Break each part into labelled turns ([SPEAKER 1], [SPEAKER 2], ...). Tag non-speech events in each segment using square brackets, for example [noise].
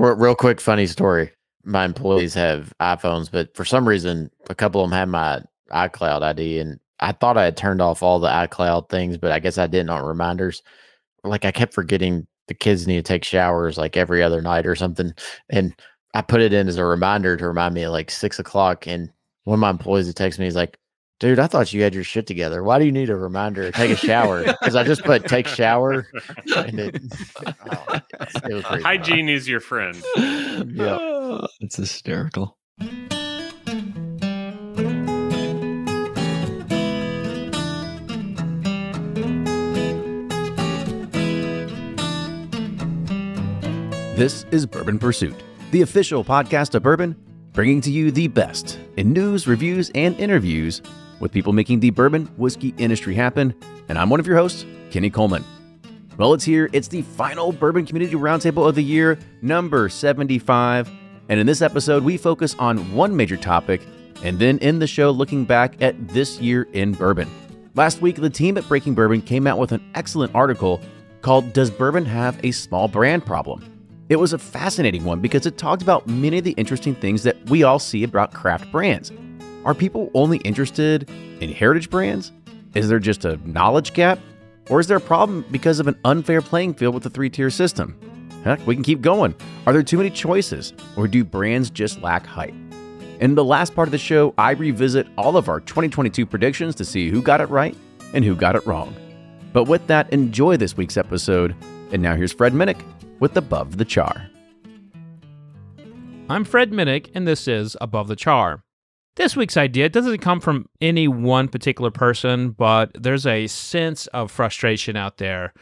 [SPEAKER 1] Real, quick, funny story. My employees have iPhones, but for some reason, a couple of them have my iCloud ID, and I thought I had turned off all the iCloud things, but I guess I didn't on reminders. Like I kept forgetting the kids need to take showers like every other night or something, and I put it in as a reminder to remind me at like six o'clock. And one of my employees that texts me, he's like, dude, I thought you had your shit together. Why do you need a reminder take a shower? [laughs] Because I just put take shower. [laughs] And it, oh, it was pretty
[SPEAKER 2] Hygiene is your friend.
[SPEAKER 1] Yeah. [sighs]
[SPEAKER 3] It's hysterical.
[SPEAKER 4] This is Bourbon Pursuit, the official podcast of bourbon, bringing to you the best in news, reviews, and interviews with people making the bourbon whiskey industry happen. And I'm one of your hosts, Kenny Coleman. Well, it's here. It's the final Bourbon Community Roundtable of the year, number 75. And in this episode, we focus on one major topic and then end the show looking back at this year in bourbon. Last week, the team at Breaking Bourbon came out with an excellent article called Does Bourbon Have a Small Brand Problem? It was a fascinating one because it talked about many of the interesting things that we all see about craft brands. Are people only interested in heritage brands? Is there just a knowledge gap? Or is there a problem because of an unfair playing field with the three tier system? Heck, we can keep going. Are there too many choices? Or do brands just lack hype? In the last part of the show, I revisit all of our 2022 predictions to see who got it right and who got it wrong. But with that, enjoy this week's episode. And now here's Fred Minnick with Above the Char.
[SPEAKER 5] I'm Fred Minnick, and this is Above the Char. This week's idea doesn't come from any one particular person, but there's a sense of frustration out there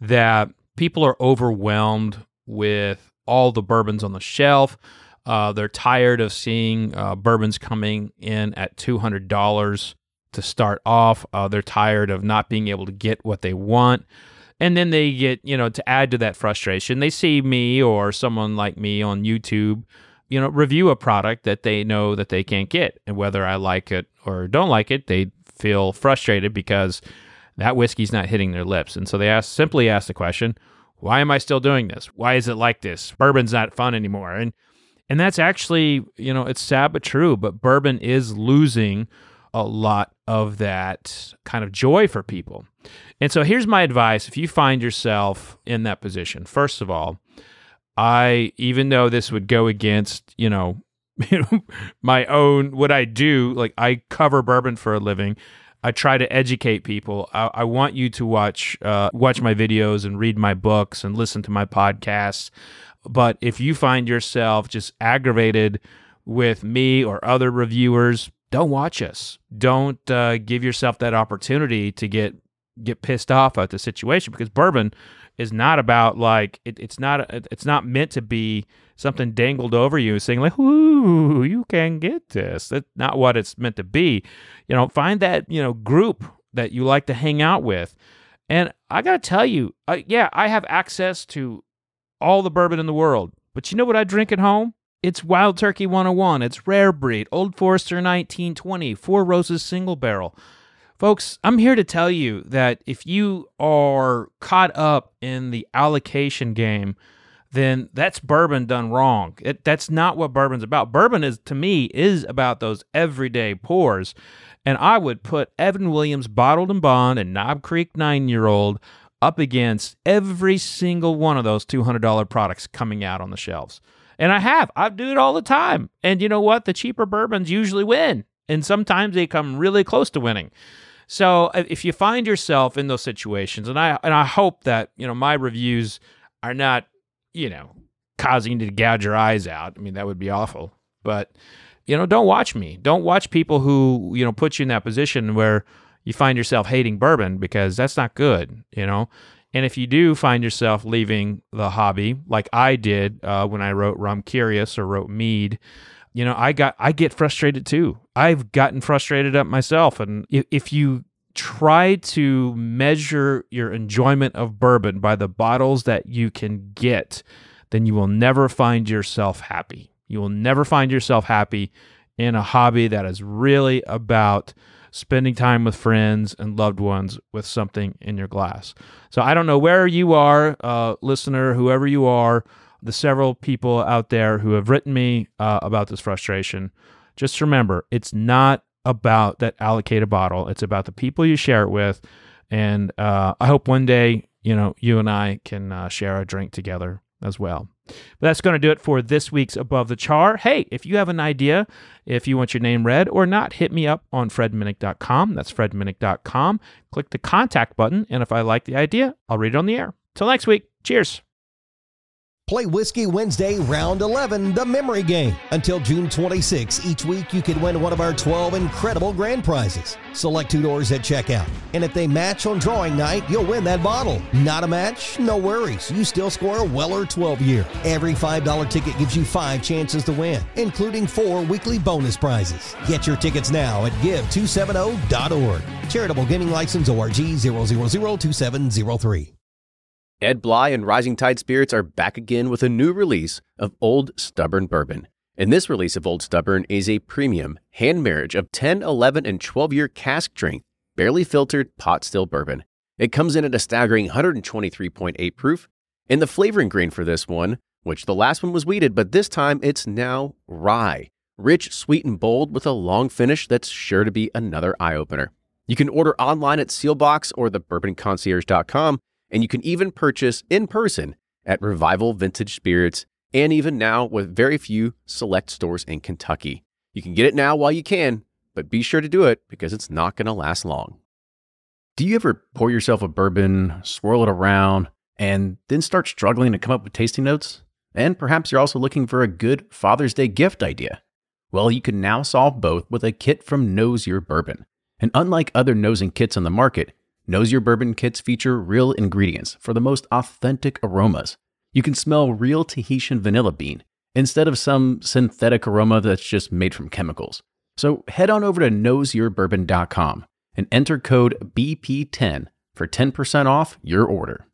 [SPEAKER 5] that people are overwhelmed with all the bourbons on the shelf. Uh, they're tired of seeing uh, bourbons coming in at $200 to start off. Uh, they're tired of not being able to get what they want. And then they get, you know, to add to that frustration, they see me or someone like me on YouTube, you know, review a product that they know that they can't get. And whether I like it or don't like it, they feel frustrated because that whiskey's not hitting their lips. And so they ask simply ask the question, why am I still doing this? Why is it like this? Bourbon's not fun anymore. And and that's actually, you know, it's sad but true, but bourbon is losing a lot of that kind of joy for people. And so here's my advice if you find yourself in that position. First of all, I even though this would go against, you know, [laughs] my own what I do, like I cover bourbon for a living. I try to educate people. I, I want you to watch uh, watch my videos and read my books and listen to my podcasts. But if you find yourself just aggravated with me or other reviewers, don't watch us. Don't uh, give yourself that opportunity to get get pissed off at the situation because bourbon is not about like it, it's not it's not meant to be something dangled over you saying like ooh you can get this. That's not what it's meant to be. You know find that you know group that you like to hang out with. And i gotta tell you uh, yeah i have access to all the bourbon in the world but you know what i drink at home? It's wild turkey 101 it's rare breed old forester 1920 four roses single barrel Folks, I'm here to tell you that if you are caught up in the allocation game, then that's bourbon done wrong. It, that's not what bourbon's about. Bourbon is to me is about those everyday pours. And I would put Evan Williams bottled and bond and Knob Creek 9-year-old up against every single one of those $200 products coming out on the shelves. And I have. I do it all the time. And you know what? The cheaper bourbons usually win. And sometimes they come really close to winning. So uh, if you find yourself in those situations, and I and I hope that you know my reviews are not you know causing you to gouge your eyes out. I mean that would be awful. But you know, don't watch me. Don't watch people who you know put you in that position where you find yourself hating bourbon because that's not good. You know. And if you do find yourself leaving the hobby, like I did uh, when I wrote Rum Curious or wrote Mead, you know, I got I get frustrated too. I've gotten frustrated at myself, and if, if you try to measure your enjoyment of bourbon by the bottles that you can get, then you will never find yourself happy. You will never find yourself happy in a hobby that is really about spending time with friends and loved ones with something in your glass. So I don't know where you are, uh, listener, whoever you are. The several people out there who have written me uh, about this frustration. Just remember, it's not about that allocated bottle. It's about the people you share it with. And uh, I hope one day, you know, you and I can uh, share a drink together as well. But that's going to do it for this week's Above the Char. Hey, if you have an idea, if you want your name read or not, hit me up on fredminnick.com. That's fredminnick.com. Click the contact button, and if I like the idea, I'll read it on the air. Till next week, cheers.
[SPEAKER 2] Play Whiskey Wednesday, round 11, the memory game. Until June 26, each week you can win one of our 12 incredible grand prizes. Select two doors at checkout. And if they match on drawing night, you'll win that bottle. Not a match? No worries. You still score a Weller 12 year. Every $5 ticket gives you five chances to win, including four weekly bonus prizes. Get your tickets now at give270.org. Charitable Gaming License ORG 0002703.
[SPEAKER 4] Ed Bly and Rising Tide Spirits are back again with a new release of Old Stubborn Bourbon. And this release of Old Stubborn is a premium hand marriage of 10, 11, and 12 year cask strength, barely filtered pot still bourbon. It comes in at a staggering 123.8 proof, and the flavoring grain for this one, which the last one was wheated, but this time it's now rye. Rich, sweet, and bold with a long finish that's sure to be another eye opener. You can order online at Seelbach's or thebourbonconcierge.com and you can even purchase in person at Revival Vintage Spirits and even now with very few select stores in Kentucky. You can get it now while you can, but be sure to do it because it's not going to last long. Do you ever pour yourself a bourbon, swirl it around, and then start struggling to come up with tasting notes? And perhaps you're also looking for a good Father's Day gift idea. Well, you can now solve both with a kit from Nose Your Bourbon. And unlike other nosing kits on the market, Nose Your Bourbon kits feature real ingredients for the most authentic aromas. You can smell real Tahitian vanilla bean instead of some synthetic aroma that's just made from chemicals. So head on over to noseyourbourbon.com and enter code BP10 for 10% off your order.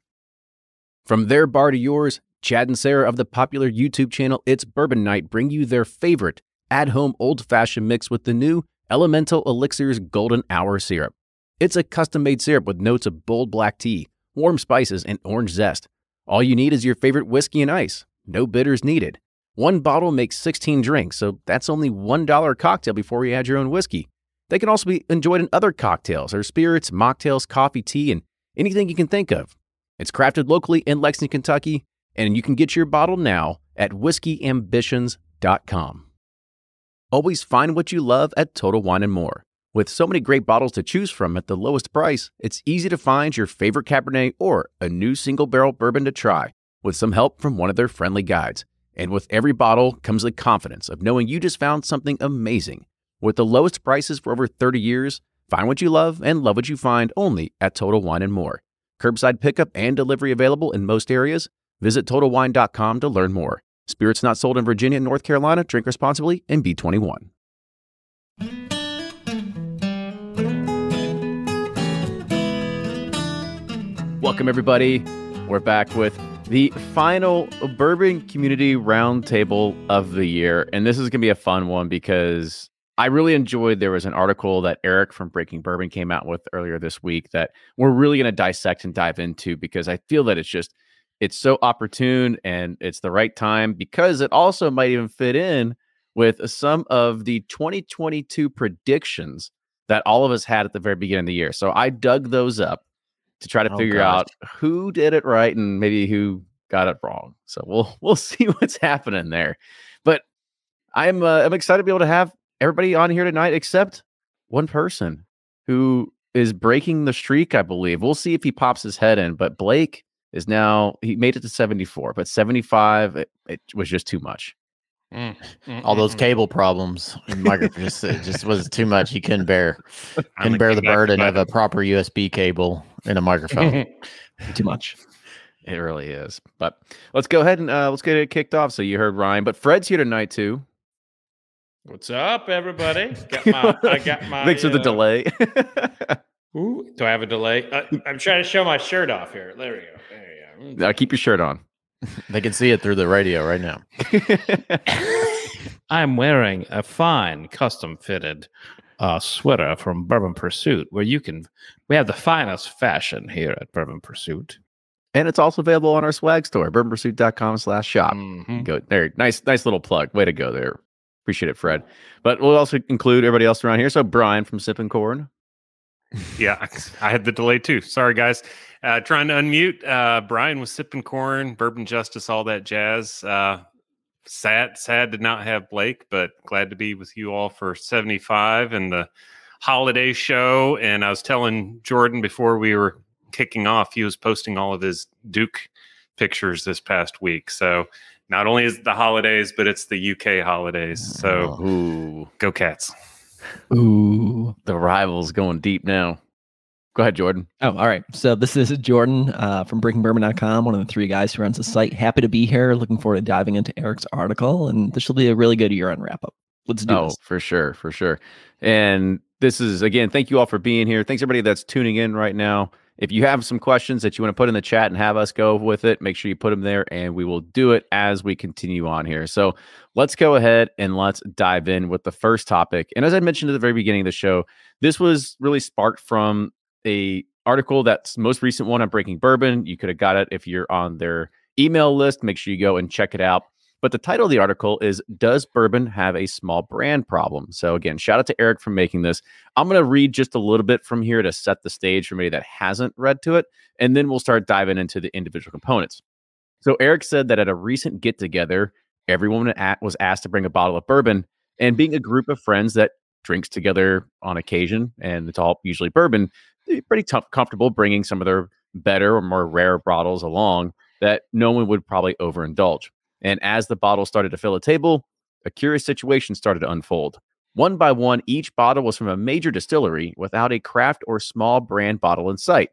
[SPEAKER 4] From their bar to yours, Chad and Sarah of the popular YouTube channel It's Bourbon Night bring you their favorite at home old fashioned mix with the new Elemental Elixirs Golden Hour Syrup. It's a custom made syrup with notes of bold black tea, warm spices, and orange zest. All you need is your favorite whiskey and ice. No bitters needed. One bottle makes 16 drinks, so that's only $1 cocktail before you add your own whiskey. They can also be enjoyed in other cocktails or spirits, mocktails, coffee, tea, and anything you can think of. It's crafted locally in Lexington, Kentucky, and you can get your bottle now at whiskeyambitions.com. Always find what you love at Total Wine and More. With so many great bottles to choose from at the lowest price, it's easy to find your favorite Cabernet or a new single barrel bourbon to try with some help from one of their friendly guides. And with every bottle comes the confidence of knowing you just found something amazing. With the lowest prices for over 30 years, find what you love and love what you find only at Total Wine and More. Curbside pickup and delivery available in most areas. Visit TotalWine.com to learn more. Spirits not sold in Virginia and North Carolina. Drink responsibly and B21. Welcome, everybody. We're back with the final Bourbon Community Roundtable of the year. And this is going to be a fun one because I really enjoyed there was an article that Eric from Breaking Bourbon came out with earlier this week that we're really going to dissect and dive into because I feel that it's just it's so opportune and it's the right time because it also might even fit in with some of the 2022 predictions that all of us had at the very beginning of the year. So I dug those up to try to
[SPEAKER 1] Oh,
[SPEAKER 4] figure
[SPEAKER 1] gosh.
[SPEAKER 4] out who did it right and maybe who got it wrong. So we'll [laughs] we'll see what's happening there. But I'm uh, I'm excited to be able to have everybody on here tonight except one person who is breaking the streak. I believe we'll see if he pops his head in. But Blake is now he made it to 74, but 75 it, it was just too much.
[SPEAKER 5] Mm,
[SPEAKER 1] All those cable problems. and Microphone just it just was too much. He couldn't bear [laughs] couldn't bear
[SPEAKER 3] came
[SPEAKER 1] the
[SPEAKER 3] back
[SPEAKER 1] burden of a proper USB cable and a microphone. [laughs]
[SPEAKER 4] too much. It really is. But let's go ahead and uh, let's get it kicked off. So you heard Ryan, but Fred's here tonight too.
[SPEAKER 3] What's up, everybody? Got [laughs] my, I got my.
[SPEAKER 4] Thanks for the
[SPEAKER 3] uh,
[SPEAKER 4] delay. [laughs]
[SPEAKER 3] Ooh, do I have a delay? Uh, I'm trying to show my shirt off here. There we go. There you go.
[SPEAKER 4] now keep your shirt on.
[SPEAKER 1] they can see it through the radio right now.
[SPEAKER 3] I'm wearing a fine custom fitted uh, sweater from Bourbon Pursuit, where you can. We have the finest fashion here at Bourbon Pursuit.
[SPEAKER 4] And it's also available on our swag store, bourbonpursuit.com slash shop.
[SPEAKER 3] Mhm.
[SPEAKER 4] Go there. Nice, nice little plug. Way to go there. Appreciate it, Fred. But we'll also include everybody else around here. So Brian from Sipping Corn. [laughs]
[SPEAKER 3] Yeah, I had the delay too. Sorry, guys. Uh, trying to unmute. Uh, Brian was sipping corn, bourbon justice, all that jazz. Uh, sad, sad to not have Blake, but glad to be with you all for 75 and the holiday show. And I was telling Jordan before we were kicking off, he was posting all of his Duke pictures this past week. So not only is it the holidays, but it's the UK holidays. So
[SPEAKER 4] Ooh,
[SPEAKER 3] go cats.
[SPEAKER 6] Ooh.
[SPEAKER 4] the rivals going deep now. Go ahead, Jordan.
[SPEAKER 6] Oh, all right. So this is Jordan uh, from BreakingBourbon.com, one of the three guys who runs the site. Happy to be here. Looking forward to diving into Eric's article, and this will be a really good year-end wrap-up. Let's do
[SPEAKER 4] Oh,
[SPEAKER 6] this.
[SPEAKER 4] for sure, for sure. And this is again, thank you all for being here. Thanks everybody that's tuning in right now. If you have some questions that you want to put in the chat and have us go with it, make sure you put them there and we will do it as we continue on here. So let's go ahead and let's dive in with the first topic. And as I mentioned at the very beginning of the show, this was really sparked from a article that's most recent one on Breaking Bourbon. You could have got it if you're on their email list. Make sure you go and check it out. But the title of the article is Does Bourbon Have a Small Brand Problem? So, again, shout out to Eric for making this. I'm going to read just a little bit from here to set the stage for anybody that hasn't read to it, and then we'll start diving into the individual components. So, Eric said that at a recent get together, everyone at- was asked to bring a bottle of bourbon, and being a group of friends that drinks together on occasion, and it's all usually bourbon, Eh, pretty tough, comfortable bringing some of their better or more rare bottles along that no one would probably overindulge. And as the bottles started to fill a table, a curious situation started to unfold. One by one, each bottle was from a major distillery without a craft or small brand bottle in sight.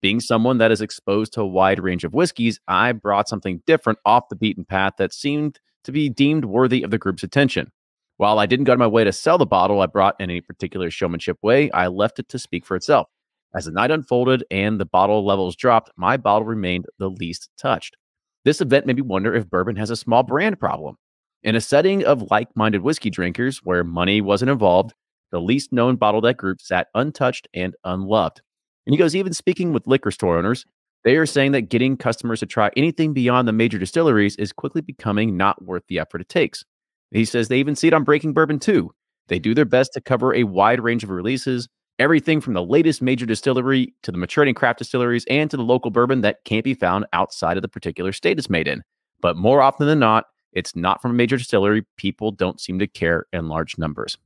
[SPEAKER 4] Being someone that is exposed to a wide range of whiskeys, I brought something different off the beaten path that seemed to be deemed worthy of the group's attention. While I didn't go out of my way to sell the bottle I brought in any particular showmanship way, I left it to speak for itself. As the night unfolded and the bottle levels dropped, my bottle remained the least touched. This event made me wonder if bourbon has a small brand problem. In a setting of like minded whiskey drinkers where money wasn't involved, the least known bottle that group sat untouched and unloved. And he goes, even speaking with liquor store owners, they are saying that getting customers to try anything beyond the major distilleries is quickly becoming not worth the effort it takes. He says they even see it on Breaking Bourbon too. They do their best to cover a wide range of releases, everything from the latest major distillery to the maturing craft distilleries and to the local bourbon that can't be found outside of the particular state it's made in. But more often than not, it's not from a major distillery. People don't seem to care in large numbers.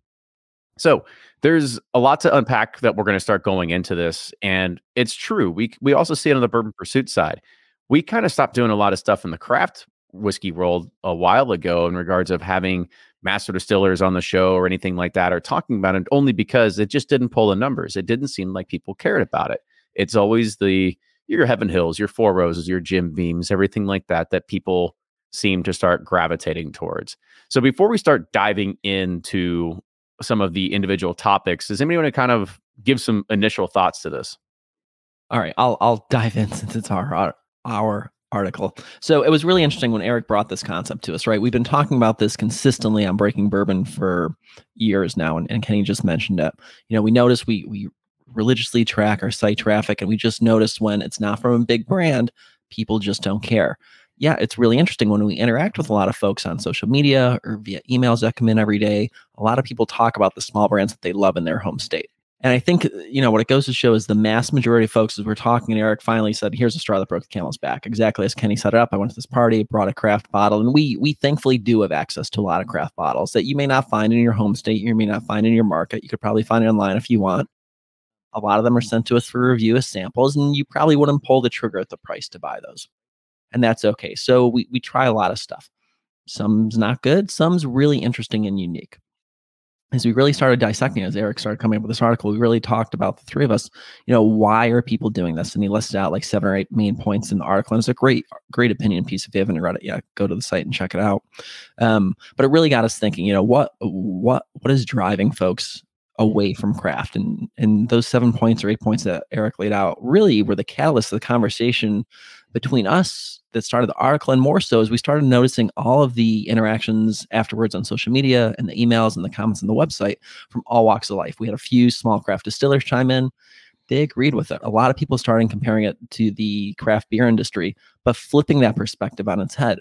[SPEAKER 4] So there's a lot to unpack that we're going to start going into this. And it's true. We we also see it on the bourbon pursuit side. We kind of stopped doing a lot of stuff in the craft whiskey world a while ago in regards of having master distillers on the show or anything like that or talking about it only because it just didn't pull the numbers. It didn't seem like people cared about it. It's always the your Heaven Hills, your Four Roses, your Jim Beams, everything like that that people seem to start gravitating towards. So before we start diving into some of the individual topics, does anybody want to kind of give some initial thoughts to this?
[SPEAKER 6] All right, I'll I'll dive in [laughs] since it's our our, our article. So it was really interesting when Eric brought this concept to us, right? We've been talking about this consistently on Breaking Bourbon for years now, and, and Kenny just mentioned it. You know, we notice we we religiously track our site traffic, and we just noticed when it's not from a big brand, people just don't care. Yeah, it's really interesting when we interact with a lot of folks on social media or via emails that come in every day. A lot of people talk about the small brands that they love in their home state. And I think, you know, what it goes to show is the mass majority of folks, as we're talking, and Eric finally said, here's a straw that broke the camel's back. Exactly as Kenny set it up. I went to this party, brought a craft bottle, and we we thankfully do have access to a lot of craft bottles that you may not find in your home state, you may not find in your market. You could probably find it online if you want. A lot of them are sent to us for review as samples, and you probably wouldn't pull the trigger at the price to buy those. And that's okay. So we we try a lot of stuff. Some's not good, some's really interesting and unique as we really started dissecting, as Eric started coming up with this article, we really talked about the three of us. You know, why are people doing this? And he listed out like seven or eight main points in the article. And it's a great, great opinion piece. If you haven't read it yet, go to the site and check it out. Um, but it really got us thinking. You know, what, what, what is driving folks away from craft? And and those seven points or eight points that Eric laid out really were the catalyst of the conversation between us that started the article and more so as we started noticing all of the interactions afterwards on social media and the emails and the comments on the website from all walks of life. We had a few small craft distillers chime in, they agreed with it. A lot of people starting comparing it to the craft beer industry, but flipping that perspective on its head.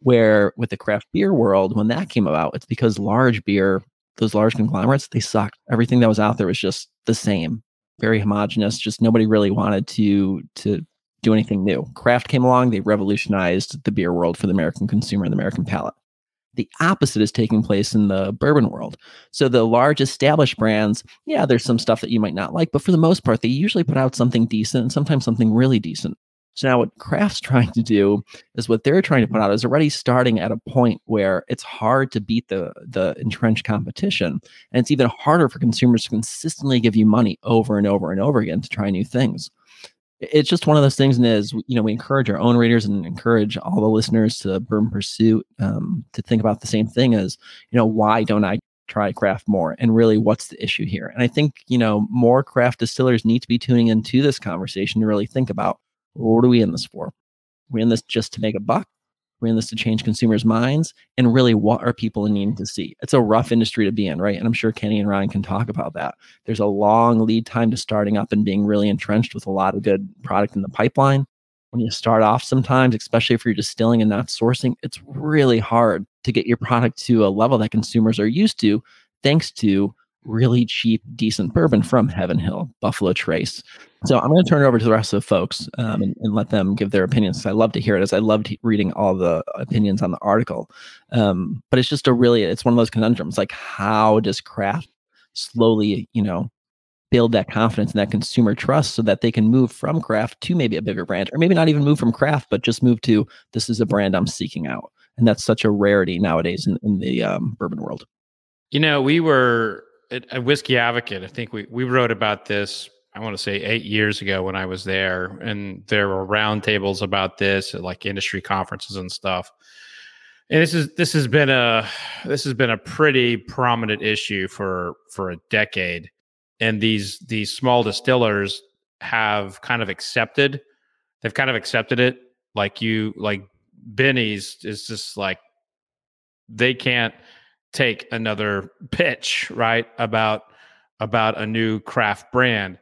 [SPEAKER 6] Where with the craft beer world, when that came about, it's because large beer, those large conglomerates, they sucked. Everything that was out there was just the same, very homogenous. Just nobody really wanted to to do anything new. Craft came along, they revolutionized the beer world for the American consumer and the American palate. The opposite is taking place in the bourbon world. So the large established brands, yeah, there's some stuff that you might not like, but for the most part, they usually put out something decent and sometimes something really decent. So now what Craft's [laughs] trying to do is what they're trying to put out is already starting at a point where it's hard to beat the the entrenched competition. And it's even harder for consumers to consistently give you money over and over and over again to try new things it's just one of those things and is you know we encourage our own readers and encourage all the listeners to bourbon pursuit um, to think about the same thing as you know why don't i try craft more? And really what's the issue here? And i think you know more craft distillers need to be tuning into this conversation to really think about what are we in this for? Are we in this just to make a buck we're in this to change consumers' minds and really what are people needing to see. It's a rough industry to be in, right? And I'm sure Kenny and Ryan can talk about that. There's a long lead time to starting up and being really entrenched with a lot of good product in the pipeline. When you start off, sometimes, especially if you're distilling and not sourcing, it's really hard to get your product to a level that consumers are used to, thanks to really cheap, decent bourbon from Heaven Hill, Buffalo Trace. So I'm going to turn it over to the rest of the folks um, and, and, let them give their opinions. I love to hear it as I loved reading all the opinions on the article. Um, but it's just a really, it's one of those conundrums. Like, how does craft slowly, you know, build that confidence and that consumer trust so that they can move from craft to maybe a bigger brand, or maybe not even move from craft, but just move to this is a brand I'm seeking out. And that's such a rarity nowadays in, in the um, bourbon world.
[SPEAKER 5] You know, we were a whiskey advocate. I think we we wrote about this. I want to say eight years ago when I was there, and there were roundtables about this at like industry conferences and stuff. And this is this has been a this has been a pretty prominent issue for for a decade. And these these small distillers have kind of accepted they've kind of accepted it like you like Benny's is just like they can't take another pitch, right? About about a new craft brand.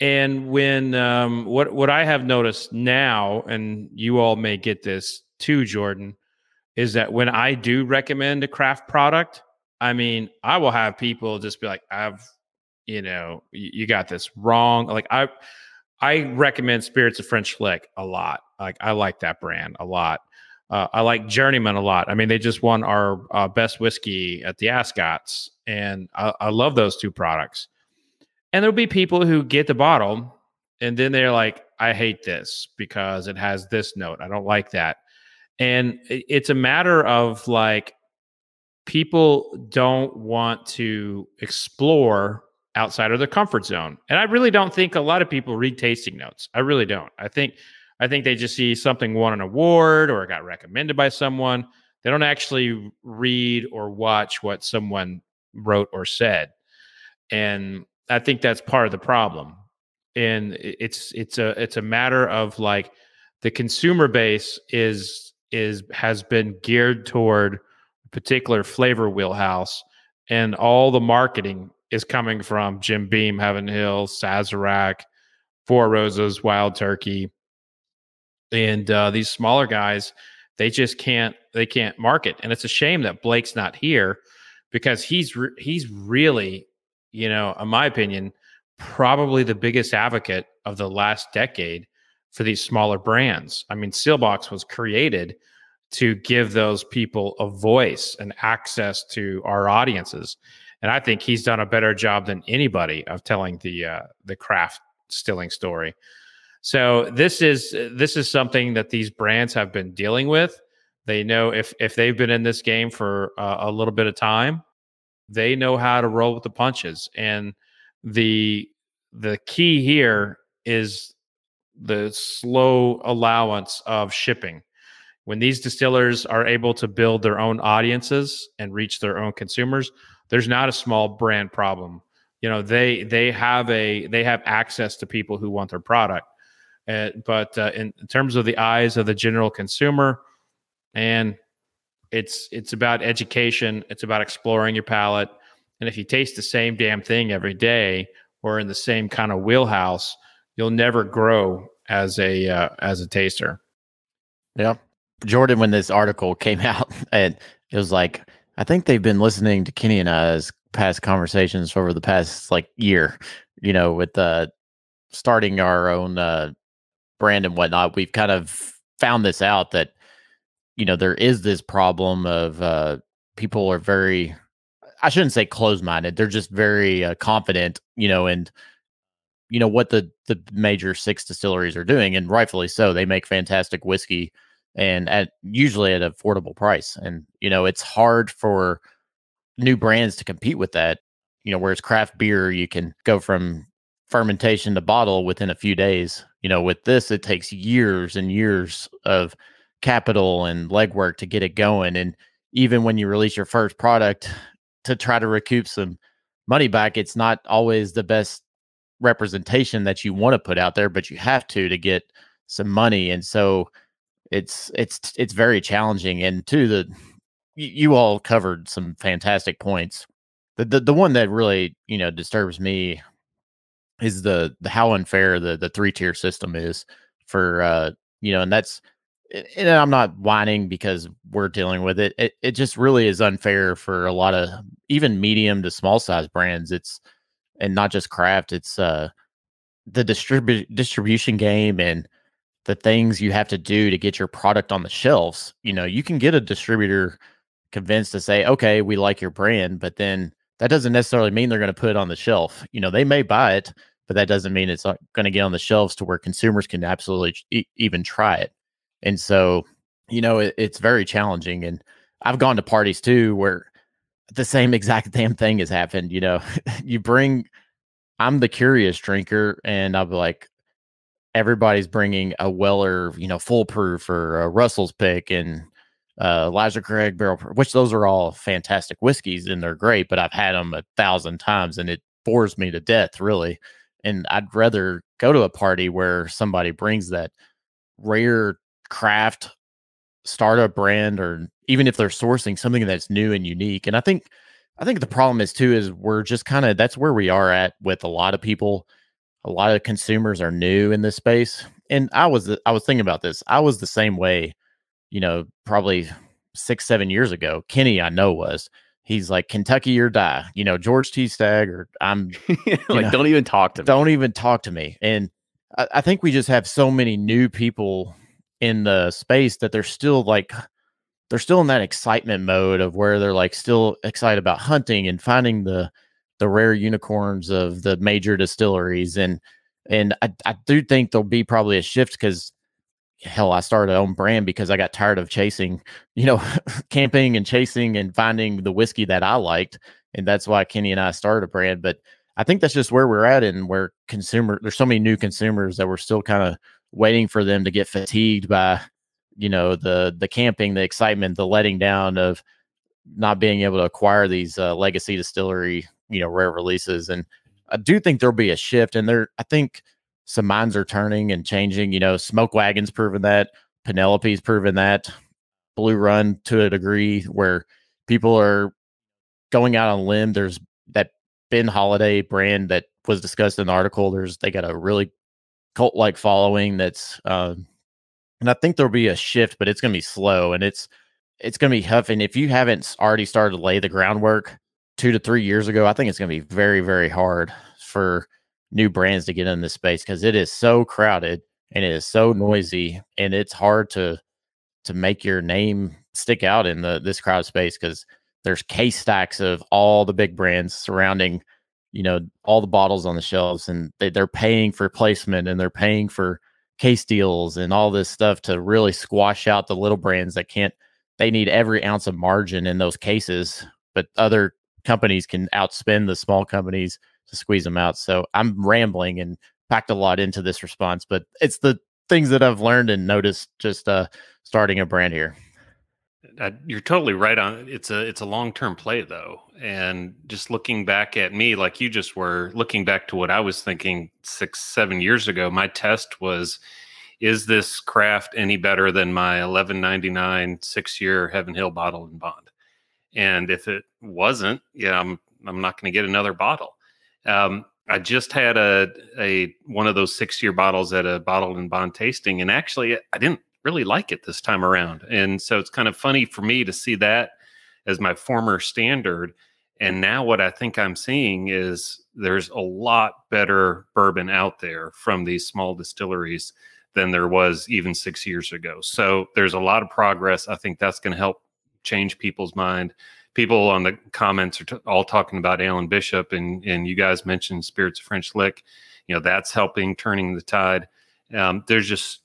[SPEAKER 5] And when um, what what I have noticed now, and you all may get this too, Jordan, is that when I do recommend a craft product, I mean, I will have people just be like, "I've, you know, you, got this wrong." Like I, I recommend Spirits of French Lick a lot. Like I like that brand a lot. Uh, I like Journeyman a lot. I mean, they just won our uh, best whiskey at the Ascots, and I, I love those two products. And there'll be people who get the bottle, and then they're like, "I hate this because it has this note. I don't like that." And it's a matter of like people don't want to explore outside of their comfort zone. And I really don't think a lot of people read tasting notes. I really don't. I think I think they just see something won an award or got recommended by someone. They don't actually read or watch what someone wrote or said. And I think that's part of the problem. And it's it's a it's a matter of like the consumer base is is has been geared toward a particular flavor wheelhouse and all the marketing is coming from Jim Beam, Heaven Hill, Sazerac, Four Roses, Wild Turkey, and uh, these smaller guys they just can't they can't market and it's a shame that blake's not here because he's re- he's really you know in my opinion probably the biggest advocate of the last decade for these smaller brands. I mean seelbach's was created to give those people a voice and access to our audiences and i think he's done a better job than anybody of telling the uh, the craft stilling story so this is this is something that these brands have been dealing with. They know if if they've been in this game for uh, a little bit of time, they know how to roll with the punches. And the the key here is the slow allowance of shipping. When these distillers are able to build their own audiences and reach their own consumers, there's not a small brand problem. You know, they they have a they have access to people who want their product but uh, in, in, terms of the eyes of the general consumer, and it's it's about education. It's about exploring your palate. And if you taste the same damn thing every day, or in the same kind of wheelhouse, you'll never grow as a uh, as a taster.
[SPEAKER 1] Yeah. Jordan, when this article [laughs] came out, and it was like, I think they've been listening to Kenny and I's past conversations over the past like year, you know, with uh starting our own uh brand and whatnot. We've kind of found this out that, you know, there is this problem of uh people are very I shouldn't say closed minded. They're just very uh, confident, you know, and you know what the the major six distilleries are doing, and rightfully so. They make fantastic whiskey, and at usually at affordable price. And you know, it's hard for new brands to compete with that. You know, whereas craft beer, you can go from fermentation to bottle within a few days. You know, with this, it takes years and years of capital and legwork to get it going. And even when you release your first product to try to recoup some money back, it's not always the best representation that you want to put out there, but you have to to get some money. And so it's it's it's very challenging. And to the you, you all covered some fantastic points. The, the the one that really you know disturbs me is the the how unfair the the three tier system is for uh you know and that's and I'm not whining because we're dealing with it. It it just really is unfair for a lot of even medium to small size brands. It's and not just craft. It's uh the distribu- distribution game and the things you have to do to get your product on the shelves. You know, you can get a distributor convinced to say, "Okay, we like your brand," but then that doesn't necessarily mean they're going to put it on the shelf. You know, they may buy it, but that doesn't mean it's uh, not going to get on the shelves to where consumers can absolutely e- even try it. And so, you know, it, it's very challenging. And I've gone to parties too where the same [laughs] exact damn thing has happened. You know, [laughs] you bring, I'm the curious drinker, and I'll be like, everybody's bringing a Weller, you know, foolproof or a Russell's pick and uh, Elijah Craig barrel, which those are all fantastic whiskeys and they're great, but I've had them a thousand times and it bores me to death, really. And I'd rather go to a party where somebody brings that rare craft startup brand or even if they're sourcing something that's new and unique. And I think I think the problem is too is we're just kind of that's where we are at with a lot of people. A lot of consumers are new in this space. And I was I was thinking about this. I was the same way, you know, probably 6 7 years ago. Kenny I know was he's like Kentucky or die. You know, George T. Stagg or I'm [laughs]
[SPEAKER 4] like,
[SPEAKER 1] know,
[SPEAKER 4] don't even talk to me.
[SPEAKER 1] Don't even talk to me. And I, I think we just have so many new people in the space that they're still like they're still in that excitement mode of where they're like still excited about hunting and finding the the rare unicorns of the major distilleries and and I, I do think there'll be probably a shift because hell I started a own brand because I got tired of chasing you know [laughs] camping and chasing and finding the whiskey that I liked and that's why Kenny and I started a brand but I think that's just where we're at and where consumer there's so many new consumers that we're still kind of waiting for them to get fatigued by you know the the camping the excitement the letting down of not being able to acquire these uh, legacy distillery you know rare releases and i do think there'll be a shift and there i think some minds are turning and changing you know smoke wagons proven that penelope's proven that blue run to a degree where people are going out on limb there's that Ben Holladay brand that was discussed in the article there's they got a really cult like following that's uh, and I think there'll be a shift, but it's gonna be slow and it's it's gonna be tough. And if you haven't already started to lay the groundwork two to three years ago, I think it's gonna be very, very hard for new brands to get in this space because it is so crowded and it is so mm-hmm. noisy and it's hard to to make your name stick out in the this crowd space because there's case stacks of all the big brands surrounding you know all the bottles on the shelves and they, they're paying for placement and they're paying for case deals and all this stuff to really squash out the little brands that can't they need every ounce of margin in those cases but other companies can outspend the small companies to squeeze them out so i'm rambling and packed a lot into this response but it's the things that i've learned and noticed just uh starting a brand here.
[SPEAKER 3] You're totally right on it's a it's a long-term play though and just looking back at me like you just were looking back to what i was thinking six seven years ago my test was is this craft any better than my 1199 six year heaven hill bottle and bond? And if it wasn't yeah i'm i'm not going to get another bottle um, I just had a a one of those six year bottles at a bottled and bond tasting, and actually I didn't really like it this time around. And so it's kind of funny for me to see that as my former standard. And now what I think I'm seeing is there's a lot better bourbon out there from these small distilleries than there was even six years ago. So there's a lot of progress. I think that's going to help change people's mind. People on the comments are all talking about Alan Bishop, and and you guys mentioned Spirits of French Lick. You know that's helping turning the tide. Um, there's just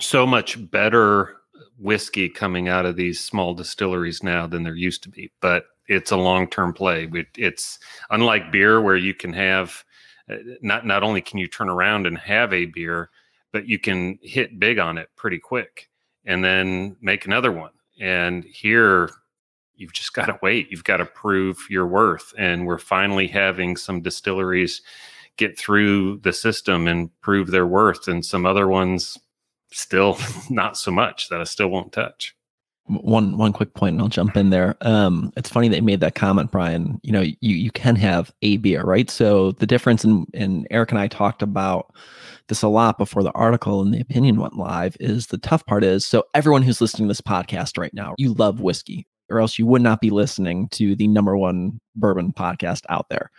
[SPEAKER 3] so much better whiskey coming out of these small distilleries now than there used to be. But it's a long term play. It's unlike beer where you can have uh, not not only can you turn around and have a beer, but you can hit big on it pretty quick and then make another one. And here you've just got to wait. You've got to prove your worth. And we're finally having some distilleries get through the system and prove their worth, and some other ones still [laughs] not so much that I still won't touch
[SPEAKER 6] one one quick point and I'll jump in there. Um, it's funny that you made that comment, Brian. You know, you you can have a beer, right? So the difference in and Eric and I talked about this a lot before the article and the opinion went live is the tough part is so everyone who's listening to this podcast right now, you love whiskey, or else you would not be listening to the number one bourbon podcast out there.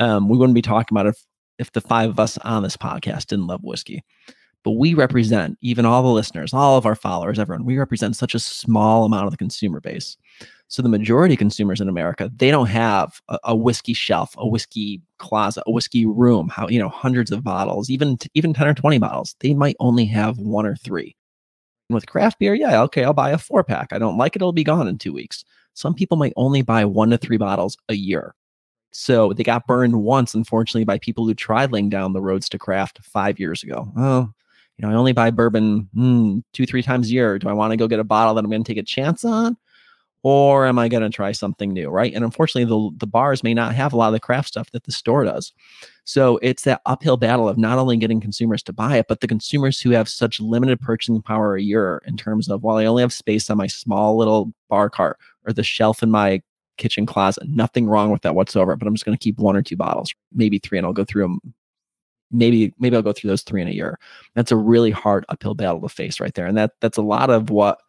[SPEAKER 6] Um, we wouldn't be talking about if if the five of us on this podcast didn't love whiskey but we represent even all the listeners, all of our followers, everyone. We represent such a small amount of the consumer base. So the majority of consumers in America, they don't have a, a, whiskey shelf, a whiskey closet, a whiskey room, how you know, hundreds of bottles, even even 10 or 20 bottles. They might only have one or three. With craft beer, yeah, okay, I'll buy a four pack. I don't like it, it'll be gone in two weeks. Some people might only buy one to three bottles a year. So they got burned once, unfortunately, by people who tried laying down the roads to craft five years ago. Oh, you know, I only buy bourbon hmm, two, three times a year. Do I want to go get a bottle that I'm going to take a chance on? Or am I going to try something new? Right. And unfortunately, the, the bars may not have a lot of the craft stuff that the store does. So it's that uphill battle of not only getting consumers to buy it, but the consumers who have such limited purchasing power a year in terms of, well, I only have space on my small little bar cart or the shelf in my kitchen closet. Nothing wrong with that whatsoever, but I'm just going to keep one or two bottles, maybe three, and I'll go through them maybe maybe I'll go through those three in a year. That's a really hard uphill battle to face right there, and that that's a lot of what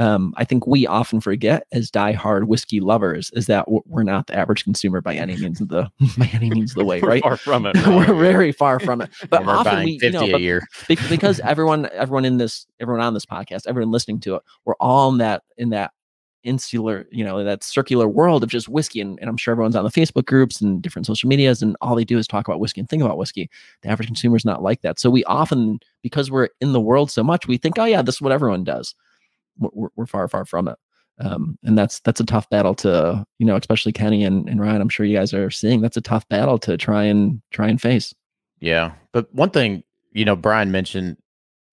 [SPEAKER 6] um, I think we often forget as die-hard whiskey lovers is that we're not the average consumer by any means of the [laughs] by any means of the way, right?
[SPEAKER 3] far from it. [laughs]
[SPEAKER 6] we're very far from it. [laughs] But
[SPEAKER 1] we're
[SPEAKER 6] often we, you know,
[SPEAKER 1] a year
[SPEAKER 6] because everyone everyone in this everyone on this podcast, everyone listening to it, we're all in that in that insular, you know, that circular world of just whiskey. And, and, I'm sure everyone's on the Facebook groups and different social medias, and all they do is talk about whiskey and think about whiskey. The average consumer is not like that. So we often, because we're in the world so much, we think, oh yeah, this is what everyone does. We're, we're far, far from it. Um, and that's that's a tough battle to, you know, especially Kenny and, and Ryan. I'm sure you guys are seeing that's a tough battle to try and try and face.
[SPEAKER 1] Yeah, but one thing you know, Brian mentioned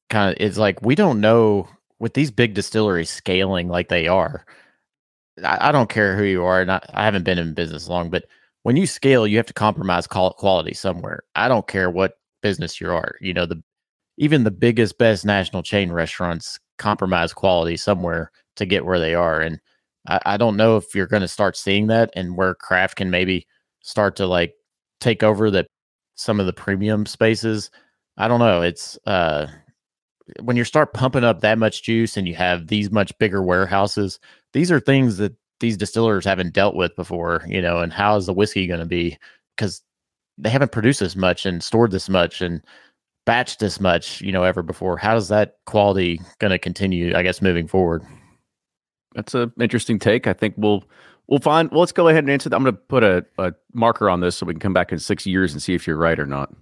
[SPEAKER 1] kind of is like we don't know with these big distilleries scaling like they are, I, I don't care who you are, and I, I, haven't been in business long, but when you scale, you have to compromise quality somewhere. I don't care what business you are. You know, the even the biggest, best national chain restaurants compromise quality somewhere to get where they are, and I, I don't know if you're going to start seeing that, and where craft can maybe start to like take over the some of the premium spaces. I don't know. It's uh when you start pumping up that much juice and you have these much bigger warehouses, these are things that these distillers haven't dealt with before, you know, and how is the whiskey going to be? Because they haven't produced this much and stored this much and batched this much, you know, ever before. How is that quality going to continue, I guess, moving forward?
[SPEAKER 4] That's an interesting take. I think we'll we'll find. Well, let's go ahead and answer that. I'm going to put a, a marker on this so we can come back in six years and see if you're right or not.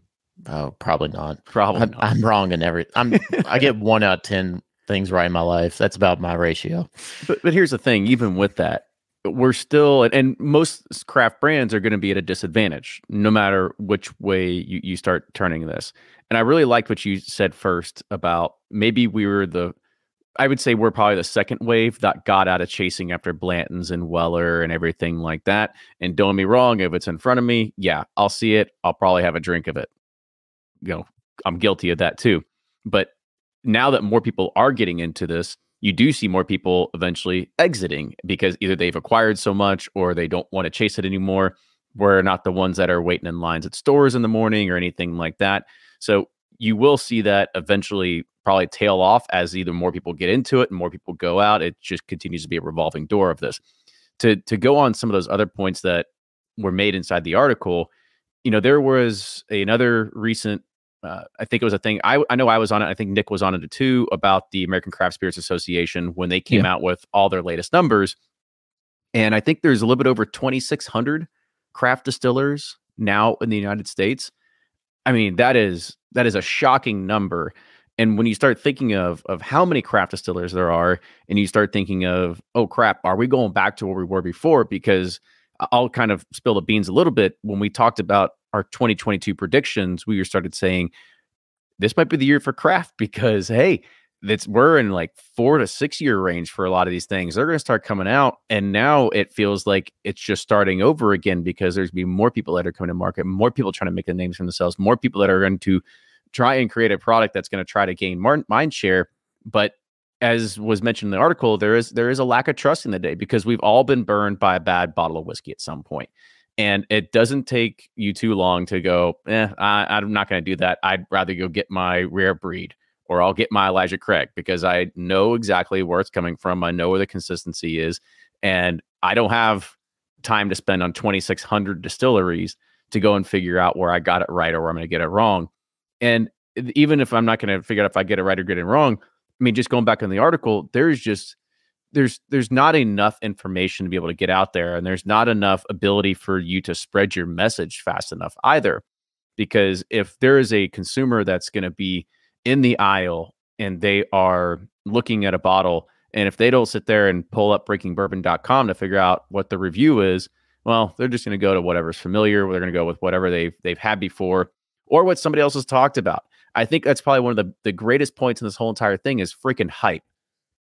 [SPEAKER 1] Oh, probably not.
[SPEAKER 4] Probably
[SPEAKER 1] I'm,
[SPEAKER 4] not.
[SPEAKER 1] I'm wrong in every. I'm. [laughs] I get one out of ten things right in my life. That's about my ratio.
[SPEAKER 4] But but here's the thing. Even with that, we're still and most craft brands are going to be at a disadvantage no matter which way you, you start turning this. And I really liked what you said first about maybe we were the. I would say we're probably the second wave that got out of chasing after Blanton's and Weller and everything like that. And don't be wrong, if it's in front of me, yeah, I'll see it. I'll probably have a drink of it you know, I'm guilty of that too. But now that more people are getting into this, you do see more people eventually exiting because either they've acquired so much or they don't want to chase it anymore. We're not the ones that are waiting in lines at stores in the morning or anything like that. So you will see that eventually probably tail off as either more people get into it and more people go out. It just continues to be a revolving door of this. To to go on some of those other points that were made inside the article, you know, there was another recent uh, I think it was a thing. I, I know I was on it. I think Nick was on it too about the American Craft Spirits Association when they came yeah. out with all their latest numbers. And I think there's a little bit over 2,600 craft distillers now in the United States. I mean, that is that is a shocking number. And when you start thinking of of how many craft distillers there are, and you start thinking of, oh crap, are we going back to where we were before? Because I'll kind of spill the beans a little bit. When we talked about our 2022 predictions, we started saying this might be the year for craft because hey, that's we're in like four to six year range for a lot of these things. They're going to start coming out, and now it feels like it's just starting over again because there's be more people that are coming to market, more people trying to make the names for themselves, more people that are going to try and create a product that's going to try to gain mind share. But as was mentioned in the article, there is there is a lack of trust in the day because we've all been burned by a bad bottle of whiskey at some point. And it doesn't take you too long to go, eh, I, am not going to do that. I'd rather go get my rare breed or I'll get my Elijah Craig because I know exactly where it's coming from. I know where the consistency is. And I don't have time to spend on 2,600 distilleries to go and figure out where I got it right or where I'm going to get it wrong. And even if I'm not going to figure out if I get it right or get it wrong, I mean, just going back on the article, there's just there's there's not enough information to be able to get out there and there's not enough ability for you to spread your message fast enough either because if there is a consumer that's going to be in the aisle and they are looking at a bottle and if they don't sit there and pull up breakingbourbon.com to figure out what the review is well they're just going to go to whatever's familiar they're going to go with whatever they've they've had before or what somebody else has talked about i think that's probably one of the, the greatest points in this whole entire thing is freaking hype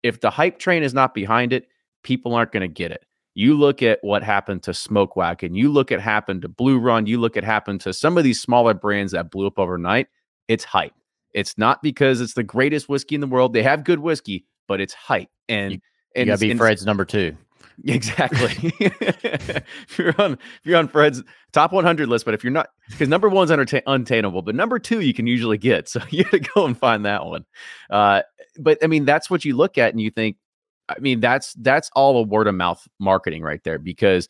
[SPEAKER 4] if the hype train is not behind it, people aren't going to get it. You look at what happened to Smoke Wagon, you look at happened to Blue Run, you look at happened to some of these smaller brands that blew up overnight. It's hype. It's not because it's the greatest whiskey in the world. They have good whiskey, but it's hype. And
[SPEAKER 1] you,
[SPEAKER 4] and
[SPEAKER 1] you gotta be Fred's number two. [laughs]
[SPEAKER 4] Exactly. [laughs] if you're on if you're on Fred's top 100 list, but if you're not, because number one's unta- untainable, but number two you can usually get, so [laughs] you got to go and find that one. Uh, but I mean, that's what you look at and you think, I mean, that's that's all a word of mouth marketing right there. Because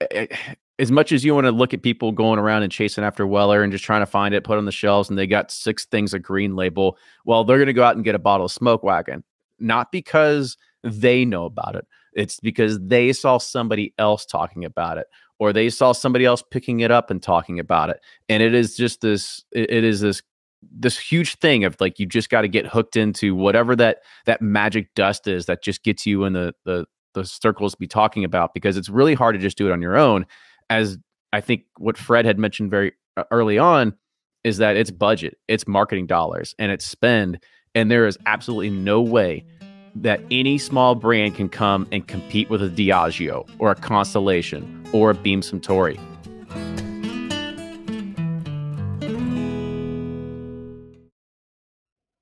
[SPEAKER 4] eh, eh, as much as you want to look at people going around and chasing after Weller and just trying to find it, put on the shelves, and they got six things a green label, well, they're going to go out and get a bottle of Smoke Wagon, not because they know about it. It's because they saw somebody else talking about it or they saw somebody else picking it up and talking about it. And it is just this it is this this huge thing of like you just got to get hooked into whatever that that magic dust is that just gets you in the the the circles to be talking about because it's really hard to just do it on your own as I think what Fred had mentioned very uh, early on is that it's budget, it's marketing dollars, and it's spend. And there is absolutely no way that any small brand can come and compete with a Diageo or a Constellation or a Beam Suntory.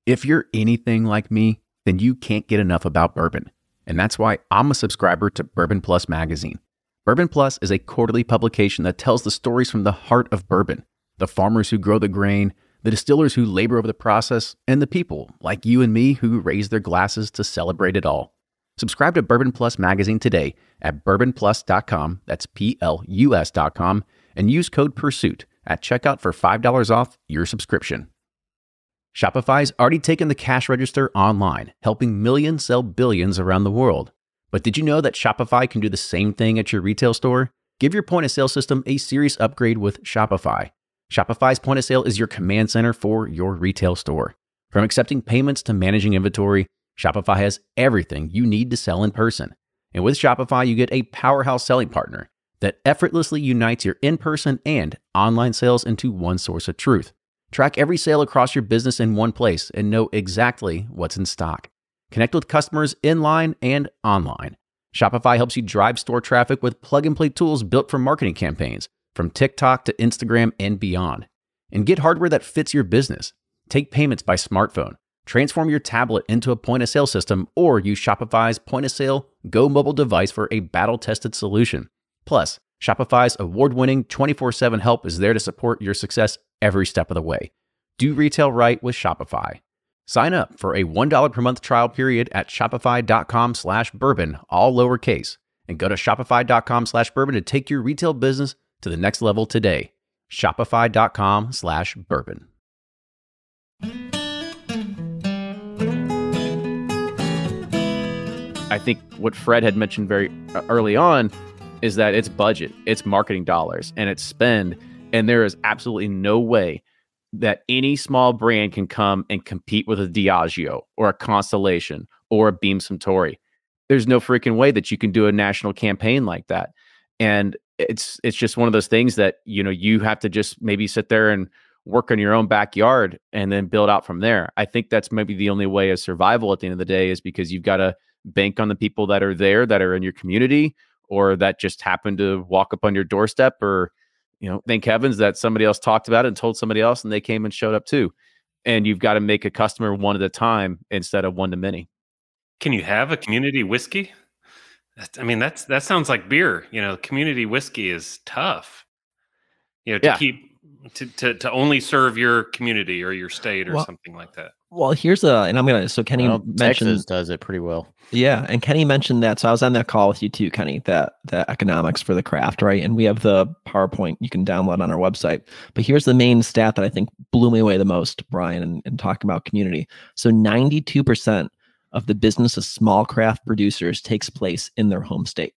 [SPEAKER 4] If you're anything like me, then you can't get enough about bourbon. And that's why I'm a subscriber to Bourbon Plus magazine. Bourbon Plus is a quarterly publication that tells the stories from the heart of bourbon the farmers who grow the grain the distillers who labor over the process, and the people like you and me who raise their glasses to celebrate it all. Subscribe to Bourbon Plus magazine today at bourbonplus.com, that's P L U S.com, and use code PURSUIT at checkout for $5 off your subscription. Shopify's already taken the cash register online, helping millions sell billions around the world. But did you know that Shopify can do the same thing at your retail store? Give your point of sale system a serious upgrade with Shopify. Shopify's point of sale is your command center for your retail store. From accepting payments to managing inventory, Shopify has everything you need to sell in person. And with Shopify, you get a powerhouse selling partner that effortlessly unites your in person and online sales into one source of truth. Track every sale across your business in one place and know exactly what's in stock. Connect with customers in line and online. Shopify helps you drive store traffic with plug and play tools built for marketing campaigns from TikTok to Instagram and beyond. And get hardware that fits your business. Take payments by smartphone. Transform your tablet into a point of sale system or use Shopify's point of sale Go mobile device for a battle tested solution. Plus, Shopify's award winning 24 7 help is there to support your success every step of the way. Do retail right with Shopify. Sign up for a $1 per month trial period at shopify.com slash bourbon, all lowercase, and go to shopify.com slash bourbon to take your retail business to the next level today. Shopify.com slash bourbon. I think what Fred had mentioned very uh, early on is that it's budget, it's marketing dollars, and it's spend. And there is absolutely no way that any small brand can come and compete with a Diageo or a Constellation or a Beam Suntory. There's no freaking way that you can do a national campaign like that. And it's it's just one of those things that you know you have to just maybe sit there and work on your own backyard and then build out from there. I think that's maybe the only way of survival at the end of the day is because you've got to bank on the people that are there that are in your community or that just happen to walk up on your doorstep or you know thank heavens that somebody else talked about it and told somebody else and they came and showed up too. And you've got to make a customer one at a time instead of one to many.
[SPEAKER 3] Can you have a community whiskey? I mean that's that sounds like beer you know community whiskey is tough you know to
[SPEAKER 4] Yeah.
[SPEAKER 3] keep to, to to only serve your community or your state or
[SPEAKER 6] Well,
[SPEAKER 3] something like that
[SPEAKER 6] Well, here's a, and I'm gonna. So Kenny
[SPEAKER 1] Well,
[SPEAKER 6] mentioned,
[SPEAKER 1] Texas does it pretty well.
[SPEAKER 6] yeah, and Kenny mentioned that. So I was on that call with you too, Kenny. That the economics for the craft, right? And we have the PowerPoint you can download on our website. But here's the main stat that I think blew me away the most, Brian, and, and talking about community. So 92 percent of the business of small craft producers takes place in their home state.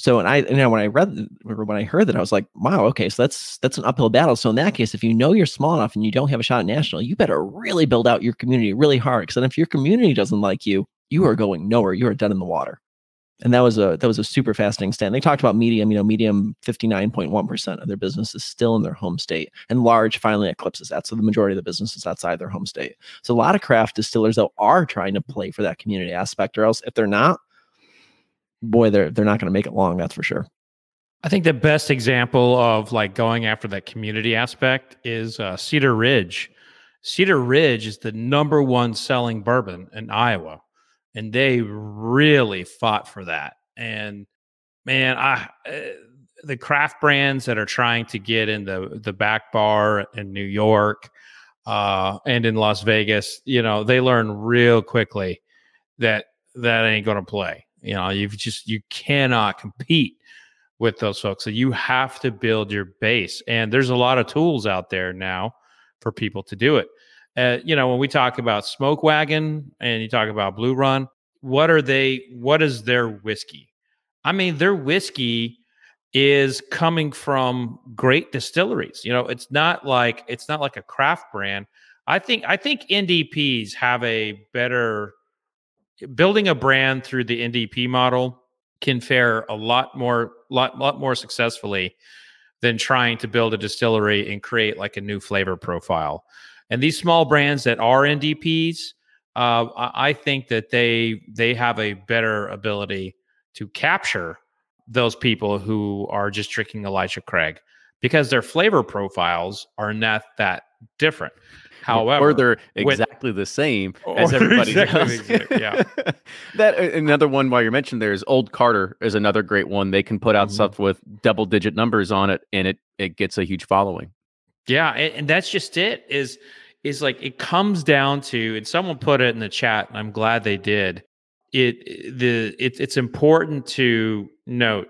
[SPEAKER 6] So, and I, you know, when I read, when I heard that, I was like, wow, okay, so that's that's an uphill battle. So in that case, if you know you're small enough and you don't have a shot at national, you better really build out your community really hard. Because then, if your community doesn't like you, you are going nowhere. You are dead in the water. And that was a that was a super fascinating stat. They talked about medium. You know, medium fifty nine point one percent of their business is still in their home state, and large finally eclipses that. So the majority of the business is outside their home state. So a lot of craft distillers though are trying to play for that community aspect, or else if they're not, boy, they're they're not going to make it long. That's for sure.
[SPEAKER 5] I think the best example of like going after that community aspect is uh, Cedar Ridge. Cedar Ridge is the number one selling bourbon in Iowa, and they really fought for that. And man, I uh, the craft brands that are trying to get in the the back bar in New York uh, and in Las Vegas, you know, they learn real quickly that that ain't going to play. You know, you've just you cannot compete with those folks. So you have to build your base, and there's a lot of tools out there now for people to do it. Uh, you know, when we talk about Smoke Wagon and you talk about Blue Run, what are they? What is their whiskey? I mean, their whiskey is coming from great distilleries. You know, it's not like it's not like a craft brand. I think I think NDPs have a better building a brand through the NDP model can fare a lot more lot lot more successfully than trying to build a distillery and create like a new flavor profile. And these small brands that are NDPs, uh, I think that they they have a better ability to capture those people who are just drinking Elijah Craig because their flavor profiles are not that different. However,
[SPEAKER 4] or they're
[SPEAKER 5] when-
[SPEAKER 4] exactly the same [laughs] as everybody
[SPEAKER 5] exactly
[SPEAKER 4] else.
[SPEAKER 5] the exact- yeah. [laughs]
[SPEAKER 4] that another one while you're mentioned there is Old Carter is another great one. They can put out
[SPEAKER 6] Mhm.
[SPEAKER 4] stuff with double digit numbers on it, and it it gets a huge following.
[SPEAKER 5] Yeah, and, and that's just it. Is is like it comes down to, and someone put it in the chat, and I'm glad they did. It the it, it's important to note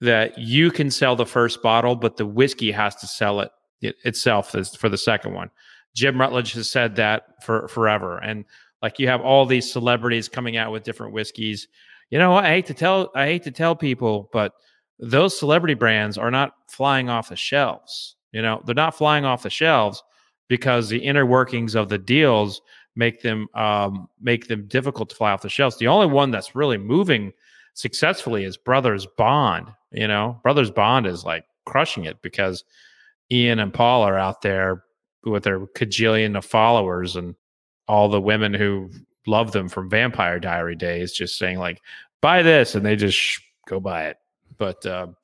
[SPEAKER 5] that you can sell the first bottle, but the whiskey has to sell it, it itself as- for the second one. Jim Rutledge has said that for forever, and like you have all these celebrities coming out with different whiskeys. You know, I hate to tell I hate to tell people, but those celebrity brands are not flying off the shelves. You know, they're not flying off the shelves because the inner workings of the deals make them um, make them difficult to fly off the shelves. The only one that's really moving successfully is Brothers Bond. You know, Brothers Bond is like crushing it because Ian and Paul are out there with their cajillion of followers and all the women who love them from Vampire Diary days, just saying like, "Buy this," and they just sh- go buy it. But um,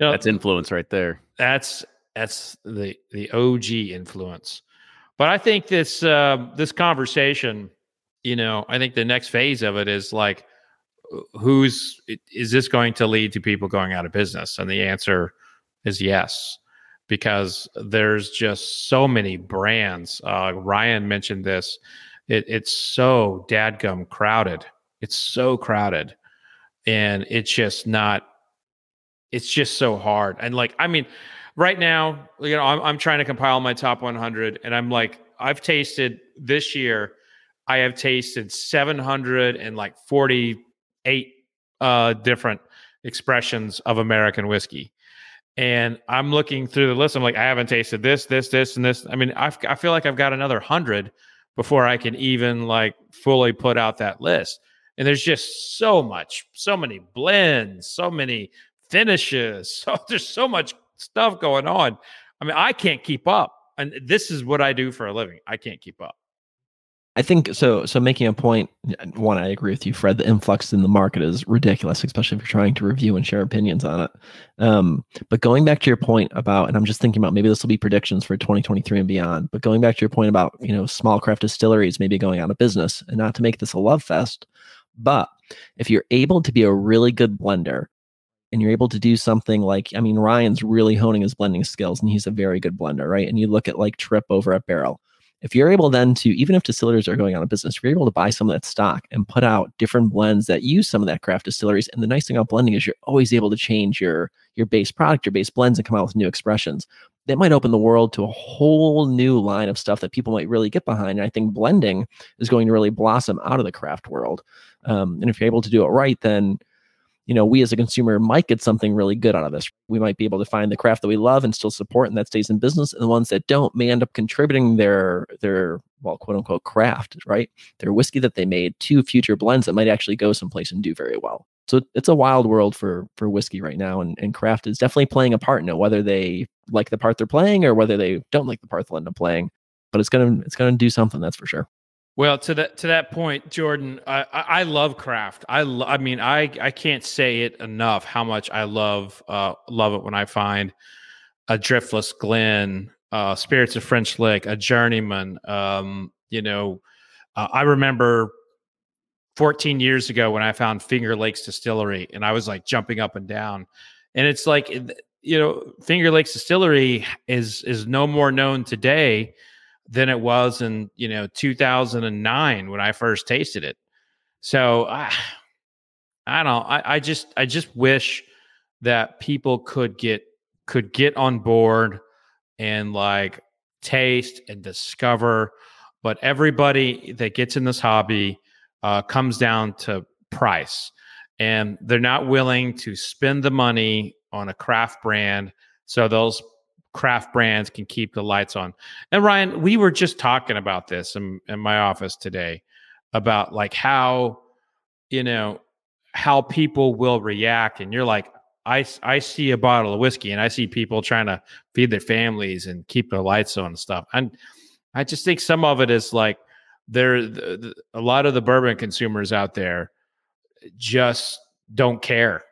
[SPEAKER 5] you know,
[SPEAKER 4] That's influence right there.
[SPEAKER 5] that's that's the the OG influence. But I think this um this conversation, you know, I think the next phase of it is like who's is this going to lead to people going out of business? And the answer is yes, because there's just so many brands. Uh, Ryan mentioned this. It, it's so dadgum crowded. It's so crowded, and it's just not. It's just so hard. And like, I mean, right now, you know, I'm, I'm trying to compile my top 100, and I'm like, I've tasted this year. I have tasted 748 uh, different expressions of American whiskey. And I'm looking through the list. I'm like, I haven't tasted this, this, this, and this. I mean, I've, I feel like I've got another hundred before I can even like fully put out that list. And there's just so much, so many blends, so many finishes. [laughs] So there's so much stuff going on. I mean, I can't keep up. And this is what I do for a living. I can't keep up.
[SPEAKER 6] I think so. So making a point, one, I agree with you, Fred. The influx in the market is ridiculous, especially if you're trying to review and share opinions on it. Um, but going back to your point about, and I'm just thinking about maybe this will be predictions for 2023 and beyond. But going back to your point about you know small craft distilleries maybe going out of business, and not to make this a love fest, but if you're able to be a really good blender and you're able to do something like i mean ryan's really honing his blending skills and he's a very good blender right and you look at like Tripp over at barrel if you're able then to even if distilleries are going out of business if you're able to buy some of that stock and put out different blends that use some of that craft distilleries and the nice thing about blending is you're always able to change your your base product your base blends and come out with new expressions that might open the world to a whole new line of stuff that people might really get behind. And i think blending is going to really blossom out of the craft world. Um, and if you're able to do it right then you know, we as a consumer might get something really good out of this. We might be able to find the craft that we love and still support and that stays in business. And the ones that don't may end up contributing their their well, quote unquote craft, right? Their whiskey that they made to future blends that might actually go someplace and do very well. So it's a wild world for for whiskey right now, and, and craft is definitely playing a part in it, whether they like the part they're playing or whether they don't like the part they'll end up playing. But it's gonna it's gonna do something, that's for sure.
[SPEAKER 5] Well, to that to that point, Jordan, I, I love craft. I lo- I mean, I I can't say it enough how much I love uh, love it when I find a driftless Glen, uh, spirits of French Lick, a journeyman. Um, you know, uh, I remember 14 years ago when I found Finger Lakes Distillery, and I was like jumping up and down. And it's like, you know, Finger Lakes Distillery is is no more known today than it was in you know 2009 when I first tasted it. So I, I don't. I, I just I just wish that people could get could get on board and like taste and discover. But everybody that gets in this hobby uh, comes down to price, and they're not willing to spend the money on a craft brand. So those craft brands can keep the lights on. And Ryan, we were just talking about this in, in my office today about like how, you know, how people will react. And you're like, I, I see a bottle of whiskey and I see people trying to feed their families and keep the lights on and stuff. And I just think some of it is like there, the, the, a lot of the bourbon consumers out there just don't care.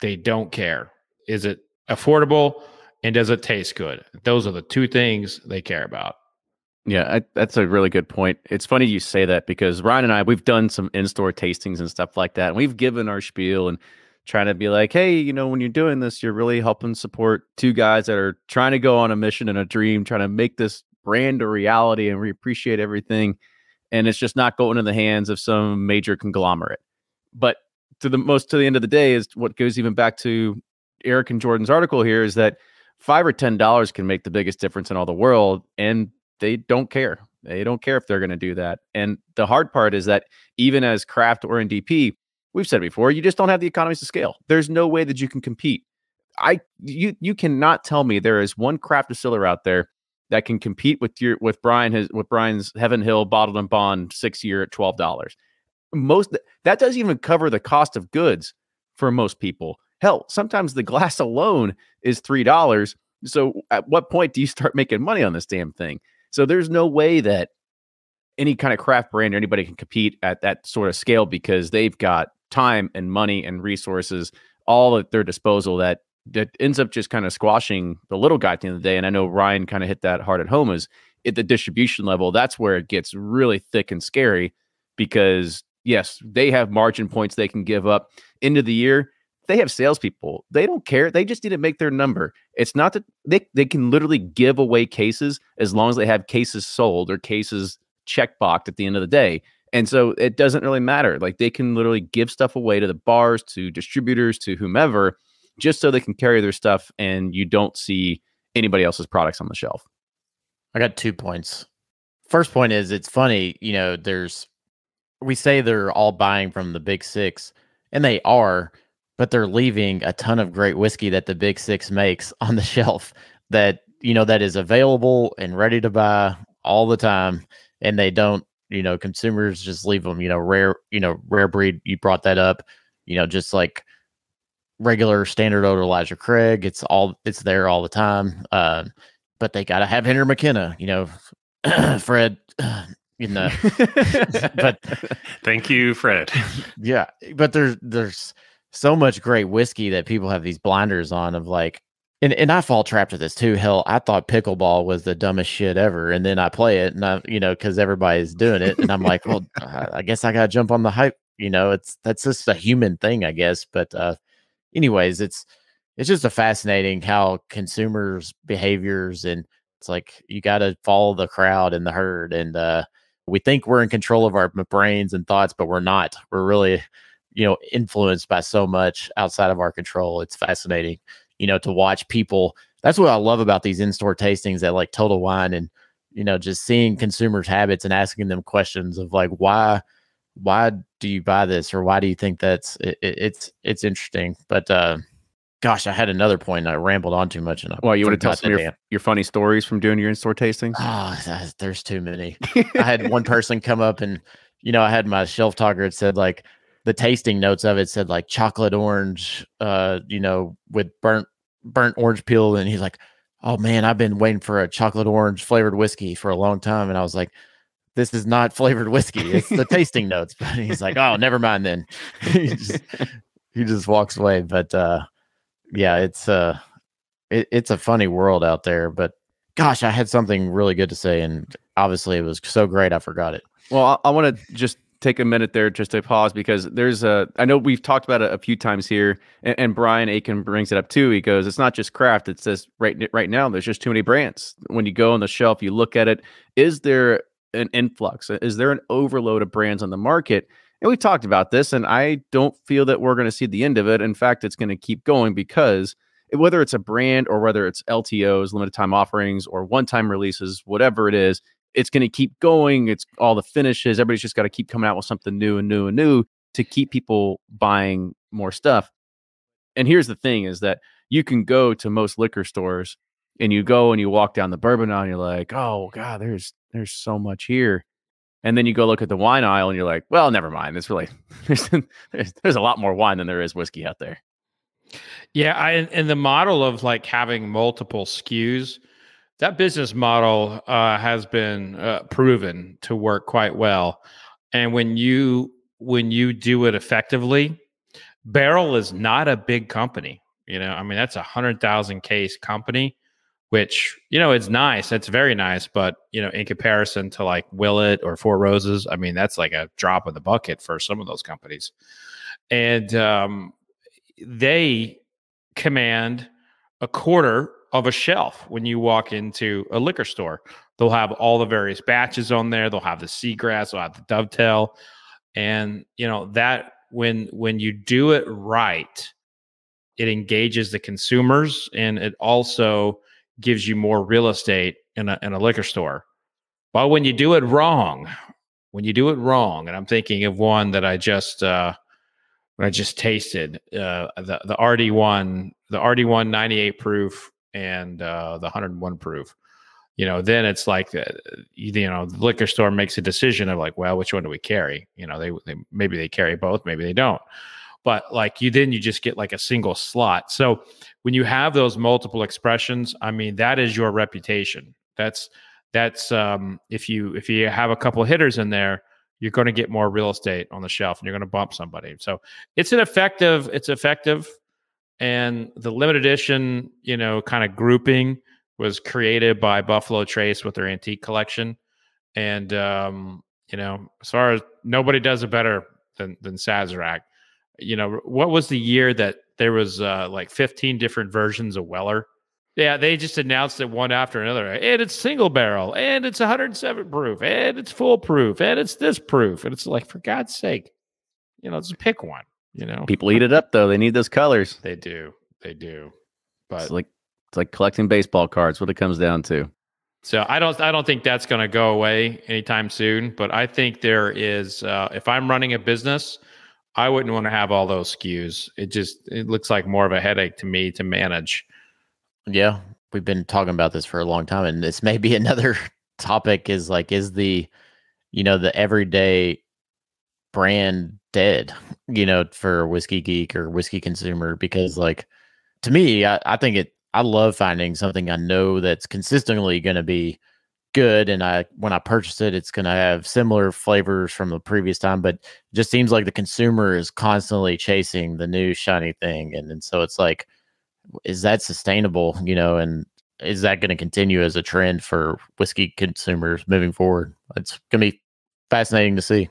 [SPEAKER 5] They don't care. Is it affordable? And does it taste good? Those are the two things they care about.
[SPEAKER 4] Yeah, I, that's a really good point. It's funny you say that because Ryan and I, we've done some in-store tastings and stuff like that, and we've given our spiel and trying to be like, hey, you know, when you're doing this, you're really helping support two guys that are trying to go on a mission and a dream, trying to make this brand a reality, and we appreciate everything. And it's just not going in the hands of some major conglomerate. But to the most to the end of the day is what goes even back to Eric and Jordan's article here is that five or ten dollars can make the biggest difference in all the world and they don't care. They don't care if they're going to do that and the hard part is that even as craft or ndp we've said before you just don't have the economies to scale. There's no way that you can compete. I you you cannot tell me there is one craft distiller out there that can compete with your with brian his with brian's heaven hill bottled and bond six year at $12 most that doesn't even cover the cost of goods for most people Hell, sometimes the glass [laughs] alone is $3. So at what point do you start making money on this damn thing? So there's no way that any kind of craft brand or anybody can compete at that sort of scale because they've got time and money and resources all at their disposal that that ends up just kind of squashing the little guy at the end of the day. And I know Ryan kind of hit that hard at home is at the distribution level. That's where it gets really thick and scary because yes, they have margin points they can give up into the year. They have salespeople. They don't care. They just need to make their number. It's not that they, they can literally give away cases as long as they have cases sold or cases checkboxed at the end of the day. And so it doesn't really matter. Like they can literally give stuff away to the bars, to distributors, to whomever, just so they can carry their stuff and you don't see anybody else's products on the shelf.
[SPEAKER 1] I got two points. First point is it's funny, you know, there's we say they're all buying from the big six, and they are, but they're leaving a ton of great whiskey that the big six makes [laughs] on the shelf that you know that is available and ready to buy all the time and they don't you know consumers just leave them you know rare you know rare breed you brought that up you know just like regular standard odor Elijah Craig it's all it's there all the time uh, but they got to have Henry McKenna you know [clears throat] Fred [clears throat] you know [laughs] [laughs] but
[SPEAKER 3] Thank you, Fred.
[SPEAKER 1] yeah but there's there's so much great whiskey that people have these blinders on of like and, and I fall trap to this too. Hell, I thought pickleball was the dumbest shit ever, and then I play it, and I, you know, because everybody's doing it, and I'm [laughs] like, well, I I guess I gotta jump on the hype. You know, it's that's just a human thing, I guess. But uh, anyways, it's it's just a fascinating how consumers' behaviors and it's like you got to follow the crowd and the herd, and uh, we think we're in control of our brains and thoughts, but we're not. We're really, you know, influenced by so much outside of our control. It's fascinating you know, to watch people. That's what I love about these in-store tastings at like Total Wine and you know, just seeing consumers' habits and asking them questions of like why why do you buy this or why do you think that's it, it, it's it's interesting. But uh gosh, I had another point and I rambled on too much and I
[SPEAKER 4] Well, you want to tell some of your,
[SPEAKER 1] damn-
[SPEAKER 4] your funny stories from doing your in-store tastings?
[SPEAKER 1] Ah, there's too many. [laughs] I had one person come up and you know, I had my shelf talker. It said like the tasting notes of it said like chocolate orange, uh, you know, with burnt burnt orange peel, and he's like, "Oh man, I've been waiting for a chocolate orange flavored whiskey for a long time," and I was like. This is not [laughs] flavored whiskey. It's the tasting notes. But he's like, "Oh, never mind then." [laughs] he just he just walks away. But uh, yeah, it's uh, it, it's a funny world out there. But gosh, I had something really good to say, and obviously it was so great I forgot it.
[SPEAKER 4] Well, I, I want to just take a minute there just to pause because there's a. I know we've talked about it a few times here, and, and Brian Aiken brings it up too. He goes, "It's not just craft. It says right right now there's just too many brands. When you go on the shelf, you look at it. Is there an influx? Is there an overload of brands on the market?" And we talked about this, and I don't feel that we're going to see the end of it. In fact, it's going to keep going because whether it's a brand or whether it's LTOs, limited time offerings, or one time releases, whatever it is, it's going to keep going. It's all the finishes. Everybody's just got to keep coming out with something new and new and new to keep people buying more stuff. And here's the thing is that you can go to most liquor stores and you go and you walk down the bourbon aisle and you're like, oh God, there's there's so much here. And then you go look at the wine aisle and you're like, well, never mind. It's really [laughs] there's, there's, there's a lot more wine than there is whiskey out there.
[SPEAKER 5] Yeah, I, and the model of like having multiple SKUs, that business model uh, has been uh, proven to work quite well. And when you when you do it effectively, Barrell is not a big company. You know, I mean that's a hundred thousand case company, which you know it's nice. It's very nice, but you know, in comparison to like Willet or Four Roses, I mean that's like a drop in the bucket for some of those companies. And um, they command a quarter of a shelf when you walk into a liquor store. They'll have all the various batches on there. They'll have the seagrass, they'll have the dovetail. And you know, that when when you do it right, it engages the consumers and it also gives you more real estate in a in a liquor store. But when you do it wrong, when you do it wrong, and I'm thinking of one that I just uh I just tasted uh, the the RD one, the RD one 98 proof and uh, the 101 proof. You know, then it's like uh, you know the liquor store makes a decision of like, well, which one do we carry? You know, they, they maybe they carry both, maybe they don't. But like you, then you just get like a single slot. So when you have those multiple expressions, I mean, that is your reputation. That's that's um, if you if you have a couple hitters in there, you're going to get more real estate on the shelf and you're going to bump somebody. So it's an effective, it's effective. And the limited edition, you know, kind of grouping was created by Buffalo Trace with their antique collection. And, um, you know, as far as nobody does it better than than Sazerac. You know, what was the year that there was uh, like 15 different versions of Weller? Yeah, they just announced it one after another. And it's single barrel, and it's 107 proof, and it's full proof, and it's this proof. And it's like, for God's sake, you know, just pick one. You know,
[SPEAKER 4] People eat it up though. They need those colors.
[SPEAKER 5] they do, they do. But
[SPEAKER 4] It's like it's like collecting baseball cards. What it comes down to.
[SPEAKER 5] So I don't I don't think that's going to go away anytime soon. But I think there is. Uh, if I'm running a business, I wouldn't want to have all those SKUs. It just it looks like more of a headache to me to manage.
[SPEAKER 1] Yeah, we've been talking about this for a long time, and this may be [laughs] another topic. Is like, is the, you know, the everyday brand dead? You know, for whiskey geek or whiskey consumer, because like, to me, I, I think it. I love finding something I know that's consistently going to be good, and I when I purchase it, it's going to have similar flavors from the previous time. But just seems like the consumer is constantly chasing the new shiny thing, and and so it's like is that sustainable you know and is that going to continue as a trend for whiskey consumers moving forward it's going to be fascinating to see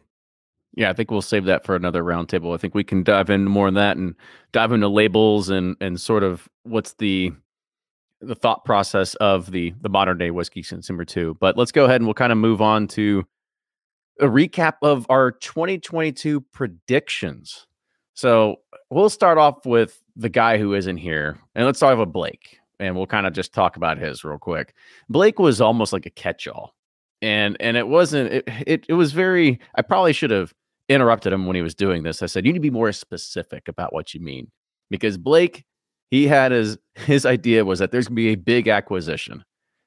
[SPEAKER 4] Yeah, I think we'll save that for another roundtable. I think we can dive in more on that and dive into labels and and sort of what's the the thought process of the the modern day whiskey consumer too. But let's go ahead and we'll kind of move on to a recap of our 2022 predictions. So we'll start off with the guy who isn't here, and let's start with Blake, and we'll kind of just talk about his real quick. Blake was almost like a catch-all, and and it wasn't. It it, it was very. I probably should have interrupted him when he was doing this. I said, "You need to be more specific about what you mean," because Blake, he had his [laughs] his idea was that there's gonna be a big acquisition.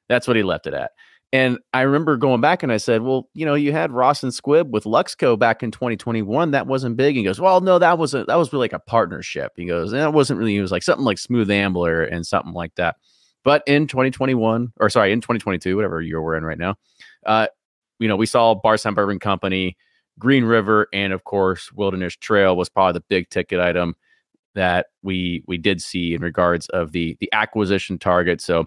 [SPEAKER 4] That's what he left it at. And I remember going back and I said, well, you know, you had Ross and Squibb with Luxco back in 2021. That wasn't big. He goes, well, no, that was a, that was really like a partnership. He goes, and that wasn't really, it was like something like Smooth Ambler and something like that. But in 2021, or sorry, in 2022, whatever year we're in right now, uh, you know, we saw Bar Bardstown Bourbon Company, Green River, and of course, Wilderness Trail was probably the big ticket item that we we did see in regards of the the acquisition target. So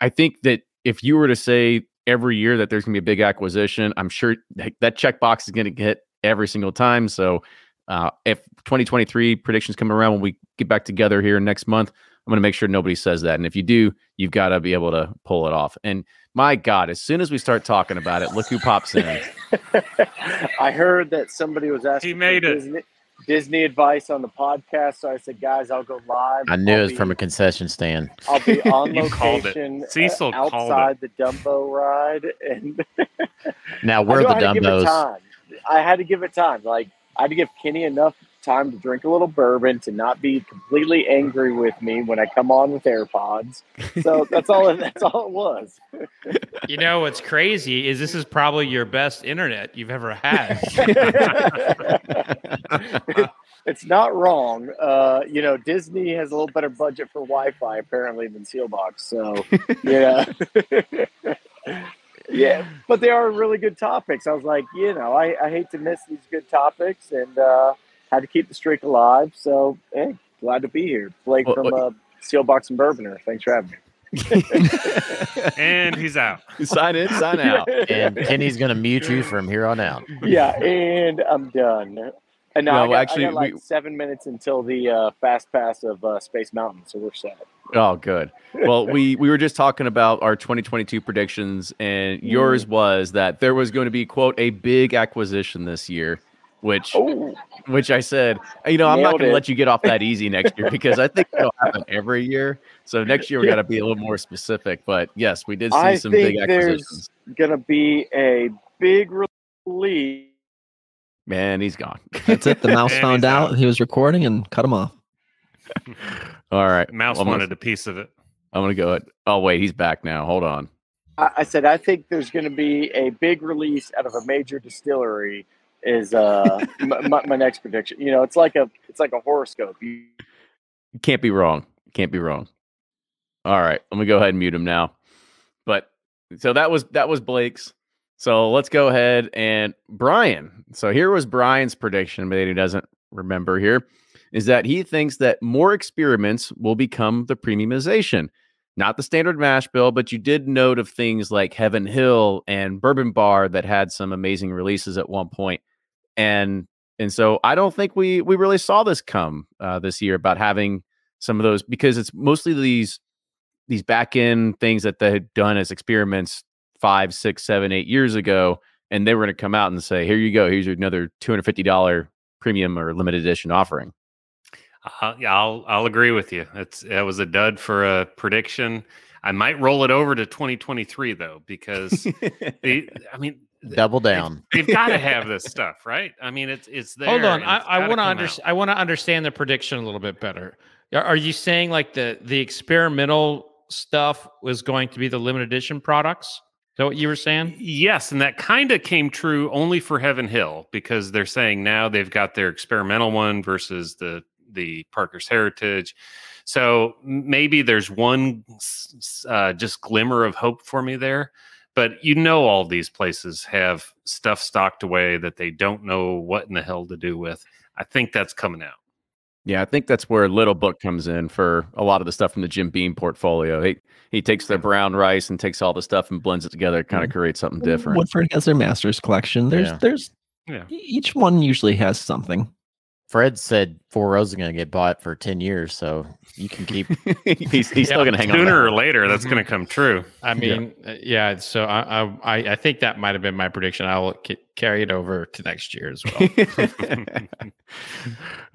[SPEAKER 4] I think that if you were to say every year that there's going to be a big acquisition, I'm sure that, checkbox is going to get every single time. So uh, if 2023 predictions come around when we get back together here next month, I'm going to make sure nobody says that. And if you do, you've got to be able to pull it off. And my God, as soon as we start talking about it, look who pops in. [laughs] [laughs]
[SPEAKER 7] I heard that somebody was asking
[SPEAKER 3] He made
[SPEAKER 7] for
[SPEAKER 3] it.
[SPEAKER 7] Disney, Disney advice on the podcast, so I said, "Guys, I'll go live."
[SPEAKER 1] i knew
[SPEAKER 7] I'll
[SPEAKER 1] it was
[SPEAKER 7] be,
[SPEAKER 1] from a concession stand
[SPEAKER 7] I'll be [laughs] on
[SPEAKER 3] You called it.
[SPEAKER 7] location uh,
[SPEAKER 3] Cecil called it.
[SPEAKER 7] outside the Dumbo ride, and
[SPEAKER 1] now [laughs] we're the
[SPEAKER 7] I had to give it
[SPEAKER 1] dumbos.
[SPEAKER 7] I had to give it time. Like I had to give Kenny enough time to drink a little bourbon to not be completely angry with me when I come on with AirPods. So [laughs] that's all. it- That's all it was.
[SPEAKER 5] You know what's crazy is this is probably your best internet you've ever had. [laughs] [laughs]
[SPEAKER 7] it's not wrong. Uh, you know, Disney has a little better budget for Wi-Fi apparently than Seelbach's. So, yeah, yeah. But they are really good topics. I was like, you know, I, I hate to miss these good topics, and uh, had to keep the streak alive. So, hey, glad to be here. Blake
[SPEAKER 4] Well,
[SPEAKER 7] from
[SPEAKER 4] what-
[SPEAKER 7] uh, Seelbach's and BourbonR. Thanks for having me. [laughs]
[SPEAKER 3] And he's out.
[SPEAKER 4] sign in, sign [laughs] out.
[SPEAKER 1] and kenny's going to mute you from here on out
[SPEAKER 7] yeah, and I'm done. And now
[SPEAKER 4] No,
[SPEAKER 7] I, got,
[SPEAKER 4] actually,
[SPEAKER 7] I got like
[SPEAKER 4] we-
[SPEAKER 7] seven minutes until the uh, fast pass of uh, Space Mountain, so we're set.
[SPEAKER 4] Oh, good. Well, we we were just talking about our 2022 predictions, and yours was that there was going to be quote a big acquisition this year, which
[SPEAKER 7] Oh,
[SPEAKER 4] which I said, you know, I'm not going to let you get off that easy next year [laughs] because I think it'll happen every year. So next year we got to be a little more specific. But yes, we did see
[SPEAKER 7] I
[SPEAKER 4] some big
[SPEAKER 7] think there's
[SPEAKER 4] acquisitions.
[SPEAKER 7] gonna be a big release.
[SPEAKER 4] Man, he's gone.
[SPEAKER 6] That's it. The [laughs] mouse found out
[SPEAKER 3] out.
[SPEAKER 6] he was recording and cut him off. [laughs]
[SPEAKER 4] All right,
[SPEAKER 3] Mouse
[SPEAKER 4] I'm gonna-
[SPEAKER 3] wanted a piece of it.
[SPEAKER 4] I'm gonna go. Ahead. Oh wait, he's back now. Hold on.
[SPEAKER 7] I, I said I think there's gonna be a big release out of a major distillery. Is uh my, my next prediction? You know, it's like a it's like a horoscope. You,
[SPEAKER 4] Can't be wrong. Can't be wrong. All right, let me go ahead and mute him now. But so that was that was Blake's. So let's go ahead and Brian. So here was Brian's prediction, but he doesn't remember here, is that he thinks that more experiments will become the premiumization. Not the standard mash bill, but you did note of things like Heaven Hill and Bourbon Bar that had some amazing releases at one point. And And so I don't think we we really saw this come uh, this year about having some of those because it's mostly these these back end things that they had done as experiments five, six, seven, eight years ago, and they were going to come out and say, "Here you go. Here's another two hundred fifty dollar premium or limited edition offering."
[SPEAKER 3] Uh, yeah, I'll I'll agree with you. It's it was a dud for a prediction. I might roll it over to 2023 though, because [laughs] they, I mean,
[SPEAKER 1] Double down.
[SPEAKER 3] they've got to [laughs] have this stuff, right? I mean, it's it's there.
[SPEAKER 5] Hold on, I, I want to
[SPEAKER 3] come
[SPEAKER 5] understand. I want to understand the prediction a little bit better. Are- Are you saying like the the experimental stuff was going to be the limited edition products? Is that what you were saying?
[SPEAKER 3] Yes, and that kind of came true only for Heaven Hill because they're saying now they've got their experimental one versus the the Parker's Heritage. So maybe there's one s- s- uh, just glimmer of hope for me there. But you know, all these places have stuff stocked away that they don't know what in the hell to do with. I think that's coming out.
[SPEAKER 4] Yeah, I think that's where Little Book comes in for a lot of the stuff from the Jim Beam portfolio. He he takes the brown rice and takes all the stuff and blends it together, kind of mm-hmm. creates something different.
[SPEAKER 6] Woodford has their masters collection. There's
[SPEAKER 1] Yeah.
[SPEAKER 6] there's
[SPEAKER 3] Yeah.
[SPEAKER 6] each one usually has something.
[SPEAKER 1] Fred said Four Roses is going to get bought for 10 years, so you can keep. [laughs]
[SPEAKER 4] he's he's still gonna hang on.
[SPEAKER 3] Sooner or later, that's going to come true.
[SPEAKER 5] I mean, uh, yeah. so I, I I I think that might have been my prediction. I will ca- carry it over to next year as well.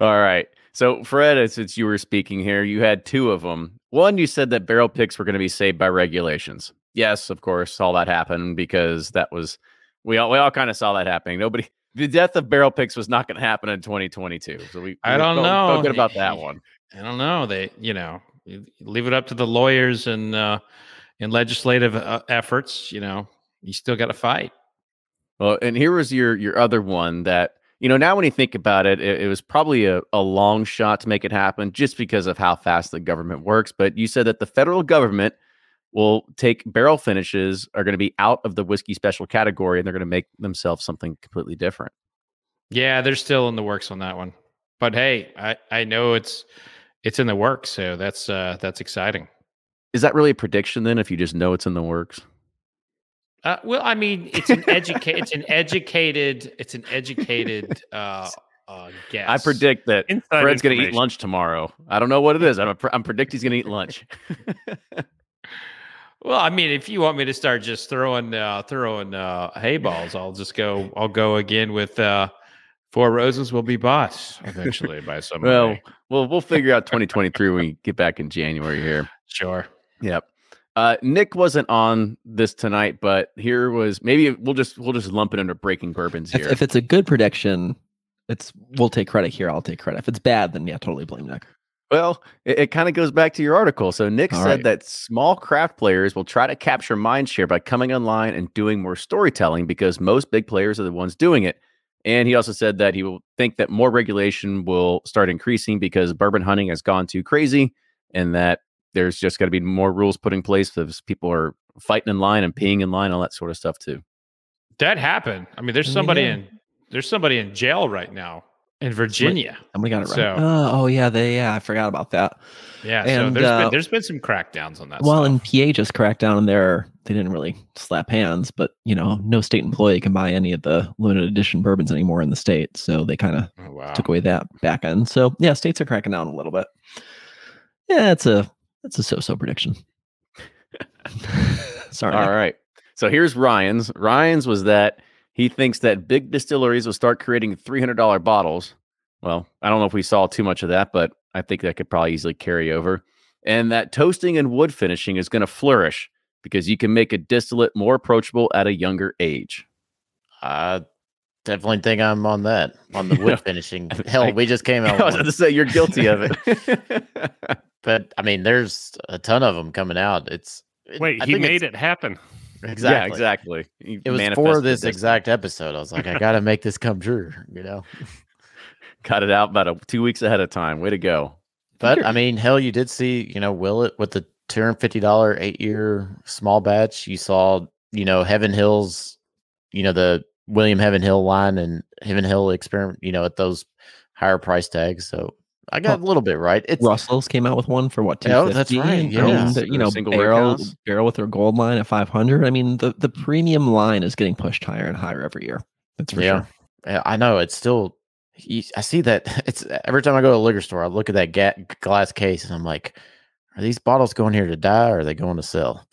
[SPEAKER 5] [laughs]
[SPEAKER 4] All right. So, Fred, since you were speaking here, you had two of them. One, you said that barrel picks were going to be saved by regulations. Yes, of course, all that happened because that was we all we all kind of saw that happening. Nobody, the death of barrel picks was not going to happen in 2022. So we,
[SPEAKER 5] I
[SPEAKER 4] we
[SPEAKER 5] don't
[SPEAKER 4] felt-
[SPEAKER 5] know.
[SPEAKER 4] Felt good about that one.
[SPEAKER 5] I don't know. They, you know, leave it up to the lawyers and uh, and legislative uh, efforts. You know, you still got to fight.
[SPEAKER 4] Well, and here was your your other one that you know now when you think about it, it, it was probably a, a long shot to make it happen just because of how fast the government works. But you said that the federal government will take barrel finishes are going to be out of the whiskey special category and they're going to make themselves something completely different.
[SPEAKER 5] Yeah, they're still in the works on that one. But hey, I I know it's it's in the works, so that's uh that's exciting.
[SPEAKER 4] Is that really a prediction then? If you just know it's in the works,
[SPEAKER 5] Uh, well, I mean, it's an educate, it's an educated, it's an educated uh, uh, guess.
[SPEAKER 4] I predict that
[SPEAKER 3] Inside
[SPEAKER 4] Fred's going to eat lunch tomorrow. I don't know what it [laughs] is. I'm a, I'm predict he's going to eat lunch. [laughs]
[SPEAKER 5] Well, I mean, if you want me to start just throwing uh, throwing uh, hay balls, I'll just go. I'll go again with uh, Four Roses will be bought eventually by [laughs] somebody.
[SPEAKER 4] well, well, we'll figure out 2023 when we get back in January here.
[SPEAKER 5] sure.
[SPEAKER 4] Yep. Uh, Nick wasn't on this tonight, but here was maybe we'll just we'll just lump it under breaking bourbons
[SPEAKER 6] If,
[SPEAKER 4] here.
[SPEAKER 6] if it's a good prediction, it's we'll take credit here. I'll take credit. If it's bad, then yeah, totally blame Nick.
[SPEAKER 4] Well, it, it kind of goes back to your article. So Nick
[SPEAKER 6] All
[SPEAKER 4] said
[SPEAKER 6] right.
[SPEAKER 4] that small craft players will try to capture mind share by coming online and doing more storytelling because most big players are the ones doing it. And he also said that he will think that more regulation will start increasing because bourbon hunting has gone too crazy and that there's just got to be more rules put in place because people are fighting in line and peeing in line, all that sort of stuff too.
[SPEAKER 5] That happened. I mean, there's somebody
[SPEAKER 6] yeah.
[SPEAKER 5] in there's somebody in jail right now in Virginia.
[SPEAKER 6] Somebody got it right.
[SPEAKER 5] So-
[SPEAKER 6] oh, oh, yeah, they yeah, I forgot about that.
[SPEAKER 5] Yeah, so
[SPEAKER 6] And,
[SPEAKER 5] there's
[SPEAKER 6] uh,
[SPEAKER 5] been there's been some crackdowns on that.
[SPEAKER 6] well,
[SPEAKER 5] stuff.
[SPEAKER 6] and PA just cracked down, and there they didn't really slap hands, but you know, no state employee can buy any of the limited edition bourbons anymore in the state, so they kind of
[SPEAKER 5] Oh, wow.
[SPEAKER 6] took away that back end. So yeah, states are cracking down a little bit. Yeah, it's a it's a so-so prediction. [laughs] Sorry.
[SPEAKER 4] All right. So here's Ryan's. Ryan's was that he thinks that big distilleries will start creating $300 bottles. Well, I don't know if we saw too much of that, but I think that could probably easily carry over. And that toasting and wood finishing is going to flourish because you can make a distillate more approachable at a younger age.
[SPEAKER 1] I definitely think I'm on that, on the wood [laughs] finishing. Hell, we just came [laughs] out.
[SPEAKER 4] I was
[SPEAKER 1] with
[SPEAKER 4] about to say you're guilty of it. [laughs]
[SPEAKER 1] but I mean, there's a ton of them coming out. It's
[SPEAKER 3] Wait,
[SPEAKER 1] I
[SPEAKER 3] he made it happen.
[SPEAKER 1] Exactly.
[SPEAKER 4] Yeah, exactly. You
[SPEAKER 1] It was for this exact episode. I was like, I got to make this come true. You know. [laughs]
[SPEAKER 4] Cut it out about a, two weeks ahead of time. Way to go.
[SPEAKER 1] But I mean, hell, you did see, you know, Willet with the two hundred fifty dollar eight year small batch. You saw, you know, Heaven Hills, you know, the William Heaven Hill line and Heaven Hill experiment, you know, at those higher price tags. So I got a little bit right. It's
[SPEAKER 6] Russell's came out with one for what?
[SPEAKER 1] Yeah, that's right,
[SPEAKER 6] I
[SPEAKER 1] yeah.
[SPEAKER 6] the- you
[SPEAKER 4] For
[SPEAKER 6] know,
[SPEAKER 4] single
[SPEAKER 6] barrel
[SPEAKER 4] warehouse.
[SPEAKER 6] barrel with their gold line at 500. I mean, the the premium line is getting pushed higher and higher every year. That's for
[SPEAKER 1] yeah,
[SPEAKER 6] sure.
[SPEAKER 1] Yeah, I know. It's still I see that [laughs] it's every time I go to a liquor store, I look at that ga- glass case and I'm like, are these bottles going here to die or are they going to sell?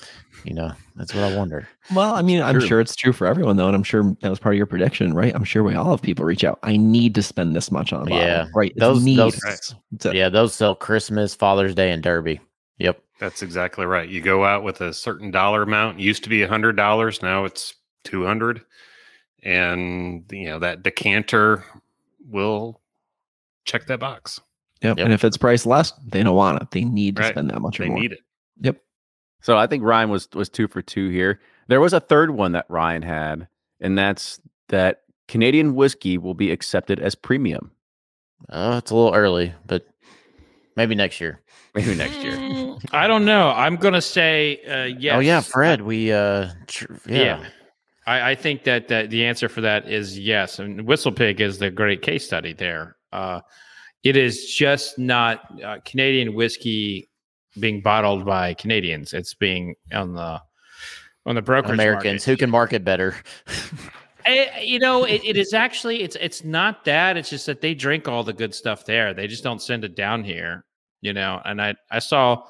[SPEAKER 1] You know, that's what I wonder.
[SPEAKER 6] Well, I mean, I'm
[SPEAKER 4] True.
[SPEAKER 6] sure it's true for everyone though, and I'm sure that was part of your prediction, right? I'm sure we all have people reach out. I need to spend this much on a bottle,
[SPEAKER 1] Yeah,
[SPEAKER 6] right? It's
[SPEAKER 1] those-
[SPEAKER 6] need.
[SPEAKER 1] those-
[SPEAKER 3] Right.
[SPEAKER 6] A-
[SPEAKER 1] Yeah, those sell Christmas, Father's Day, and Derby. Yep.
[SPEAKER 3] That's exactly right. You go out with a certain dollar amount. It used to be a hundred dollars. Now it's two hundred, and you know that decanter will check that box.
[SPEAKER 6] Yep.
[SPEAKER 1] Yep.
[SPEAKER 6] And if it's priced less, they don't want it. They need to
[SPEAKER 3] Right.
[SPEAKER 6] spend that much or
[SPEAKER 3] They
[SPEAKER 6] more.
[SPEAKER 3] need it.
[SPEAKER 6] Yep.
[SPEAKER 4] So I think Ryan was was two for two here. There was a third one that Ryan had, and that's that Canadian whiskey will be accepted as premium.
[SPEAKER 1] Oh, it's a little early, but maybe next year.
[SPEAKER 4] Maybe next year. [laughs]
[SPEAKER 5] I don't know. I'm gonna say uh, yes.
[SPEAKER 1] Oh yeah, Fred. We uh, tr- yeah.
[SPEAKER 5] Yeah. I, I think that, that the answer for that is yes. And Whistle Pig is the great case study there. Uh, it is just not uh, Canadian whiskey being bottled by Canadians. It's being on the on the brokerage
[SPEAKER 1] Americans
[SPEAKER 5] market.
[SPEAKER 1] who can market better. [laughs]
[SPEAKER 5] Eh, you know, it, it is actually it's it's not that. It's just that they drink all the good stuff there. They just don't send it down here. You know, and I I saw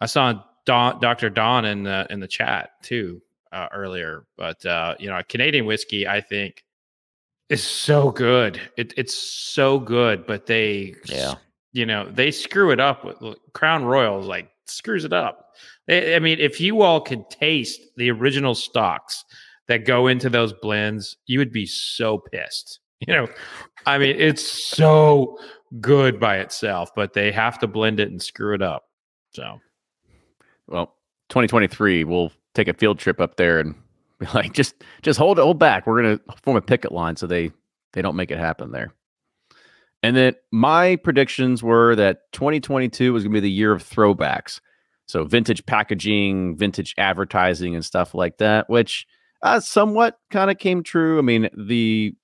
[SPEAKER 5] I saw Don, Dr. Don in the in the chat too uh, earlier. But uh, you know, Canadian whiskey I think is so good. It, it's so good, but they
[SPEAKER 1] Yeah.
[SPEAKER 5] You know they screw it up with Crown royals like screws it up. I I mean, if you all could taste the original stocks that go into those blends, you would be so pissed. [laughs] You know, I mean, it's so good by itself, but they have to blend it and screw it up. So,
[SPEAKER 4] Well, 2023, we'll take a field trip up there and be like, just just hold hold back. We're gonna form a picket line so they they don't make it happen there. And then my predictions were that 2022 was gonna be the year of throwbacks. So vintage packaging, vintage advertising, and stuff like that, which uh, somewhat kind of came true. I mean, the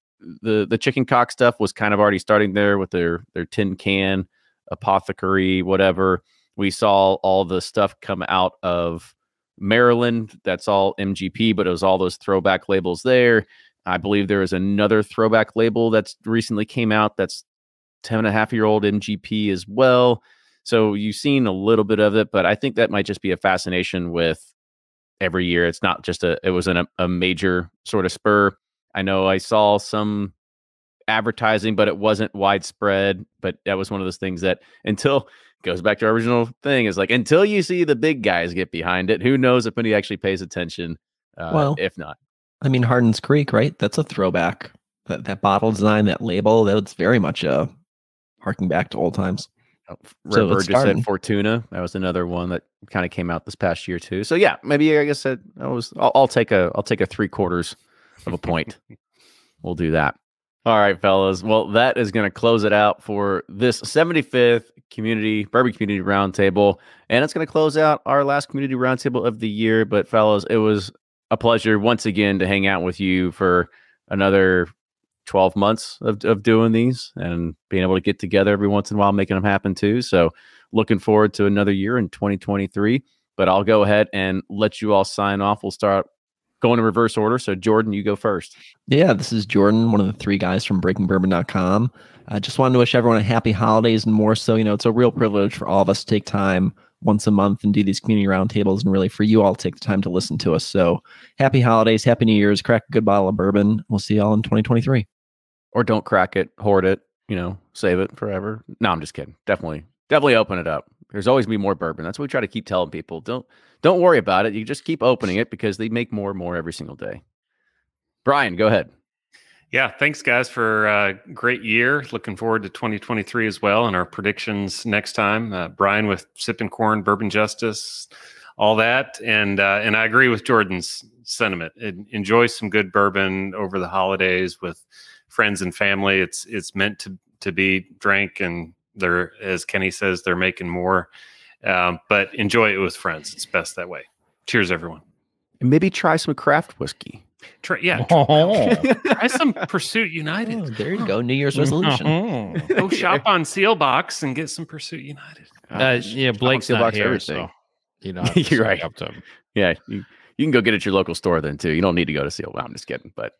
[SPEAKER 4] the the chicken cock stuff was kind of already starting there with their their tin can apothecary, whatever. We saw all the stuff come out of Maryland. That's all MGP, but it was all those throwback labels there. I believe there is another throwback label that's recently came out that's 10 and a half year old MGP as well. So you've seen a little bit of it, but I think that might just be a fascination with every year. It's not just a, it wasn't a, a major sort of spur. I know I saw some advertising, but it wasn't widespread. But that was one of those things that until goes back to our original thing is like until you see the big guys get behind it, who knows if anybody actually pays attention? Uh,
[SPEAKER 6] Well,
[SPEAKER 4] if not,
[SPEAKER 6] I mean, Hardin's Creek, right? That's a throwback. That that bottle design, that label, that's very much a harking back to old times.
[SPEAKER 4] Oh,
[SPEAKER 6] So
[SPEAKER 4] Red just said Fortuna. That was another one that kind of came out this past year too. So yeah, maybe I guess that I was. I'll, I'll take a. I'll take a three quarters of a point. [laughs] we'll do that. All right, fellas. Well, that is going to close it out for this 75th community bourbon community roundtable, and it's going to close out our last community roundtable of the year. But fellas, it was a pleasure once again to hang out with you for another 12 months of, of doing these and being able to get together every once in a while, making them happen too. So looking forward to another year in 2023. But I'll go ahead and let you all sign off. We'll start going in reverse order. So Jordan, you go first.
[SPEAKER 6] Yeah, this is Jordan, one of the three guys from breakingbourbon.com. I just wanted to wish everyone a happy holidays and more so, you know, it's a real privilege for all of us to take time once a month and do these community roundtables and really for you all take the time to listen to us. So happy holidays, happy New Year's, crack a good bottle of bourbon. We'll see you all in 2023.
[SPEAKER 4] Or don't crack it, hoard it, you know, save it forever. No, I'm just kidding. Definitely, definitely open it up. There's always be more bourbon. That's what we try to keep telling people. Don't don't worry about it. You just keep opening it because they make more and more every single day. Brian, go ahead.
[SPEAKER 3] Yeah, thanks guys for a great year. Looking forward to 2023 as well and our predictions next time. Uh, Brian with Sipp'n Corn, Bourbon Justice, all that, and uh, and I agree with Jordan's sentiment. Enjoy some good bourbon over the holidays with friends and family. It's it's meant to to be drank, and they're as Kenny says they're making more. Um, but enjoy it with friends. It's best that way. Cheers, everyone.
[SPEAKER 4] And maybe try some craft whiskey.
[SPEAKER 3] Try, yeah, [laughs]
[SPEAKER 5] Oh.
[SPEAKER 3] try some Pursuit United.
[SPEAKER 6] Oh, there you go. New Year's resolution.
[SPEAKER 3] Go shop on Seelbach's and get some Pursuit United.
[SPEAKER 5] Uh, yeah, Blake's
[SPEAKER 4] steal
[SPEAKER 5] not here,
[SPEAKER 4] everything.
[SPEAKER 5] so you know [laughs]
[SPEAKER 4] You're right.
[SPEAKER 5] Up to him.
[SPEAKER 4] Yeah, you, you can go get it at your local store then too. You don't need to go to Seal. I'm just kidding, but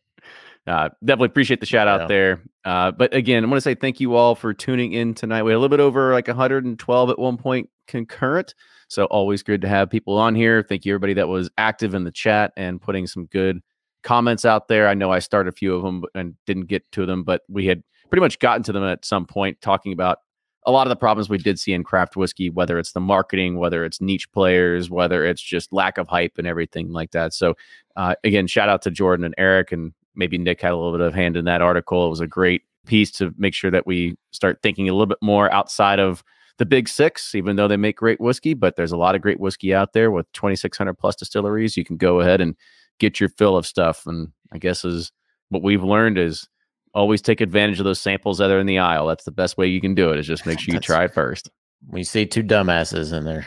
[SPEAKER 4] uh, definitely appreciate the shout out
[SPEAKER 1] Yeah.
[SPEAKER 4] there. Uh, but again, I want to say thank you all for tuning in tonight. We had a little bit over like 112 at one point concurrent. So always good to have people on here. Thank you everybody that was active in the chat and putting some good comments out there. I know I started a few of them and didn't get to them, but we had pretty much gotten to them at some point talking about a lot of the problems we did see in craft whiskey, whether it's the marketing, whether it's niche players, whether it's just lack of hype and everything like that. So, uh, again, shout out to Jordan and Eric, and maybe Nick had a little bit of hand in that article. It was a great piece to make sure that we start thinking a little bit more outside of the big six, even though they make great whiskey. But there's a lot of great whiskey out there with 2,600 plus distilleries. You can go ahead and get your fill of stuff. And I guess is what we've learned is always take advantage of those samples that are in the aisle. That's the best way you can do it. Is just make sure you try it first.
[SPEAKER 1] when you see two dumbasses and they're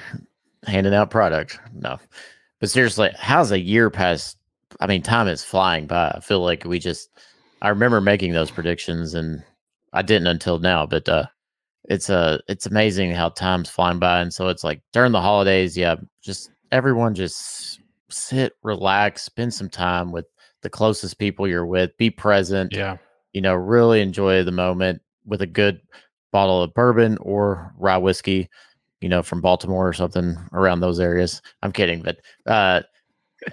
[SPEAKER 1] handing out product. No, but seriously, how's a year past? I mean, time is flying by. I feel like we just. I remember making those predictions, and I didn't until now. But uh, it's uh, it's amazing how time's flying by, and so it's like during the holidays, yeah, just everyone just sit, relax, spend some time with the closest people you're with, be present
[SPEAKER 5] Yeah.
[SPEAKER 1] you know, really enjoy the moment with a good bottle of bourbon or rye whiskey, you know, from Baltimore or something around those areas. I'm kidding, but uh,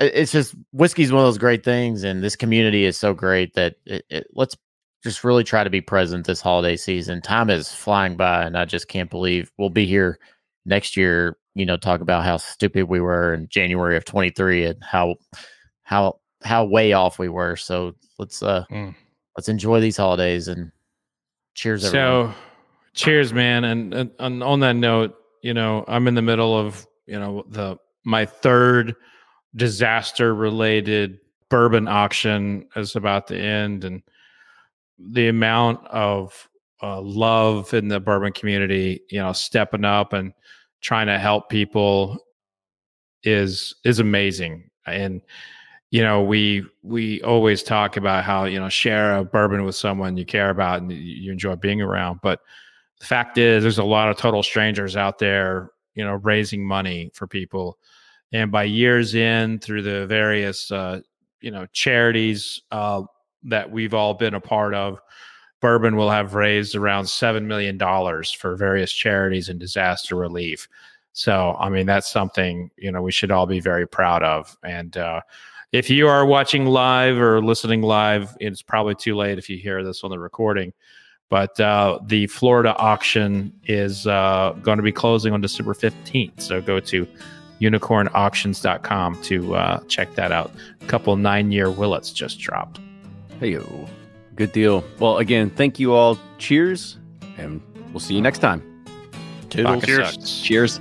[SPEAKER 1] it's just whiskey's one of those great things, and this community is so great that it, it, let's just really try to be present this holiday season. Time is flying by, and I just can't believe we'll be here next year. You know, talk about how stupid we were in January of 23 and how how how way off we were. So let's uh
[SPEAKER 5] Mm.
[SPEAKER 1] let's enjoy these holidays and cheers everyone.
[SPEAKER 5] So, cheers, man. And, and, and on that note, you know, I'm in the middle of you know the my third disaster related bourbon auction is about to end, and the amount of uh, love in the bourbon community, you know, stepping up and trying to help people is is amazing. And you know, we we always talk about how you know share a bourbon with someone you care about and you- you enjoy being around. But the fact is, there's a lot of total strangers out there, you know, raising money for people. And by years in, through the various uh, you know charities uh, that we've all been a part of, Bourbon will have raised around seven million dollars for various charities and disaster relief. So, I mean, that's something you know we should all be very proud of. And uh, if you are watching live or listening live, it's probably too late if you hear this on the recording. But uh, the Florida auction is uh, going to be closing on December 15th. So go to unicornauctions.com to uh, check that out. A couple nine year Willetts just dropped.
[SPEAKER 4] Hey, good deal. Well, again, thank you all. Cheers, and we'll see you next time.
[SPEAKER 1] Toodles.
[SPEAKER 3] Cheers.
[SPEAKER 5] Sucks.
[SPEAKER 6] Cheers.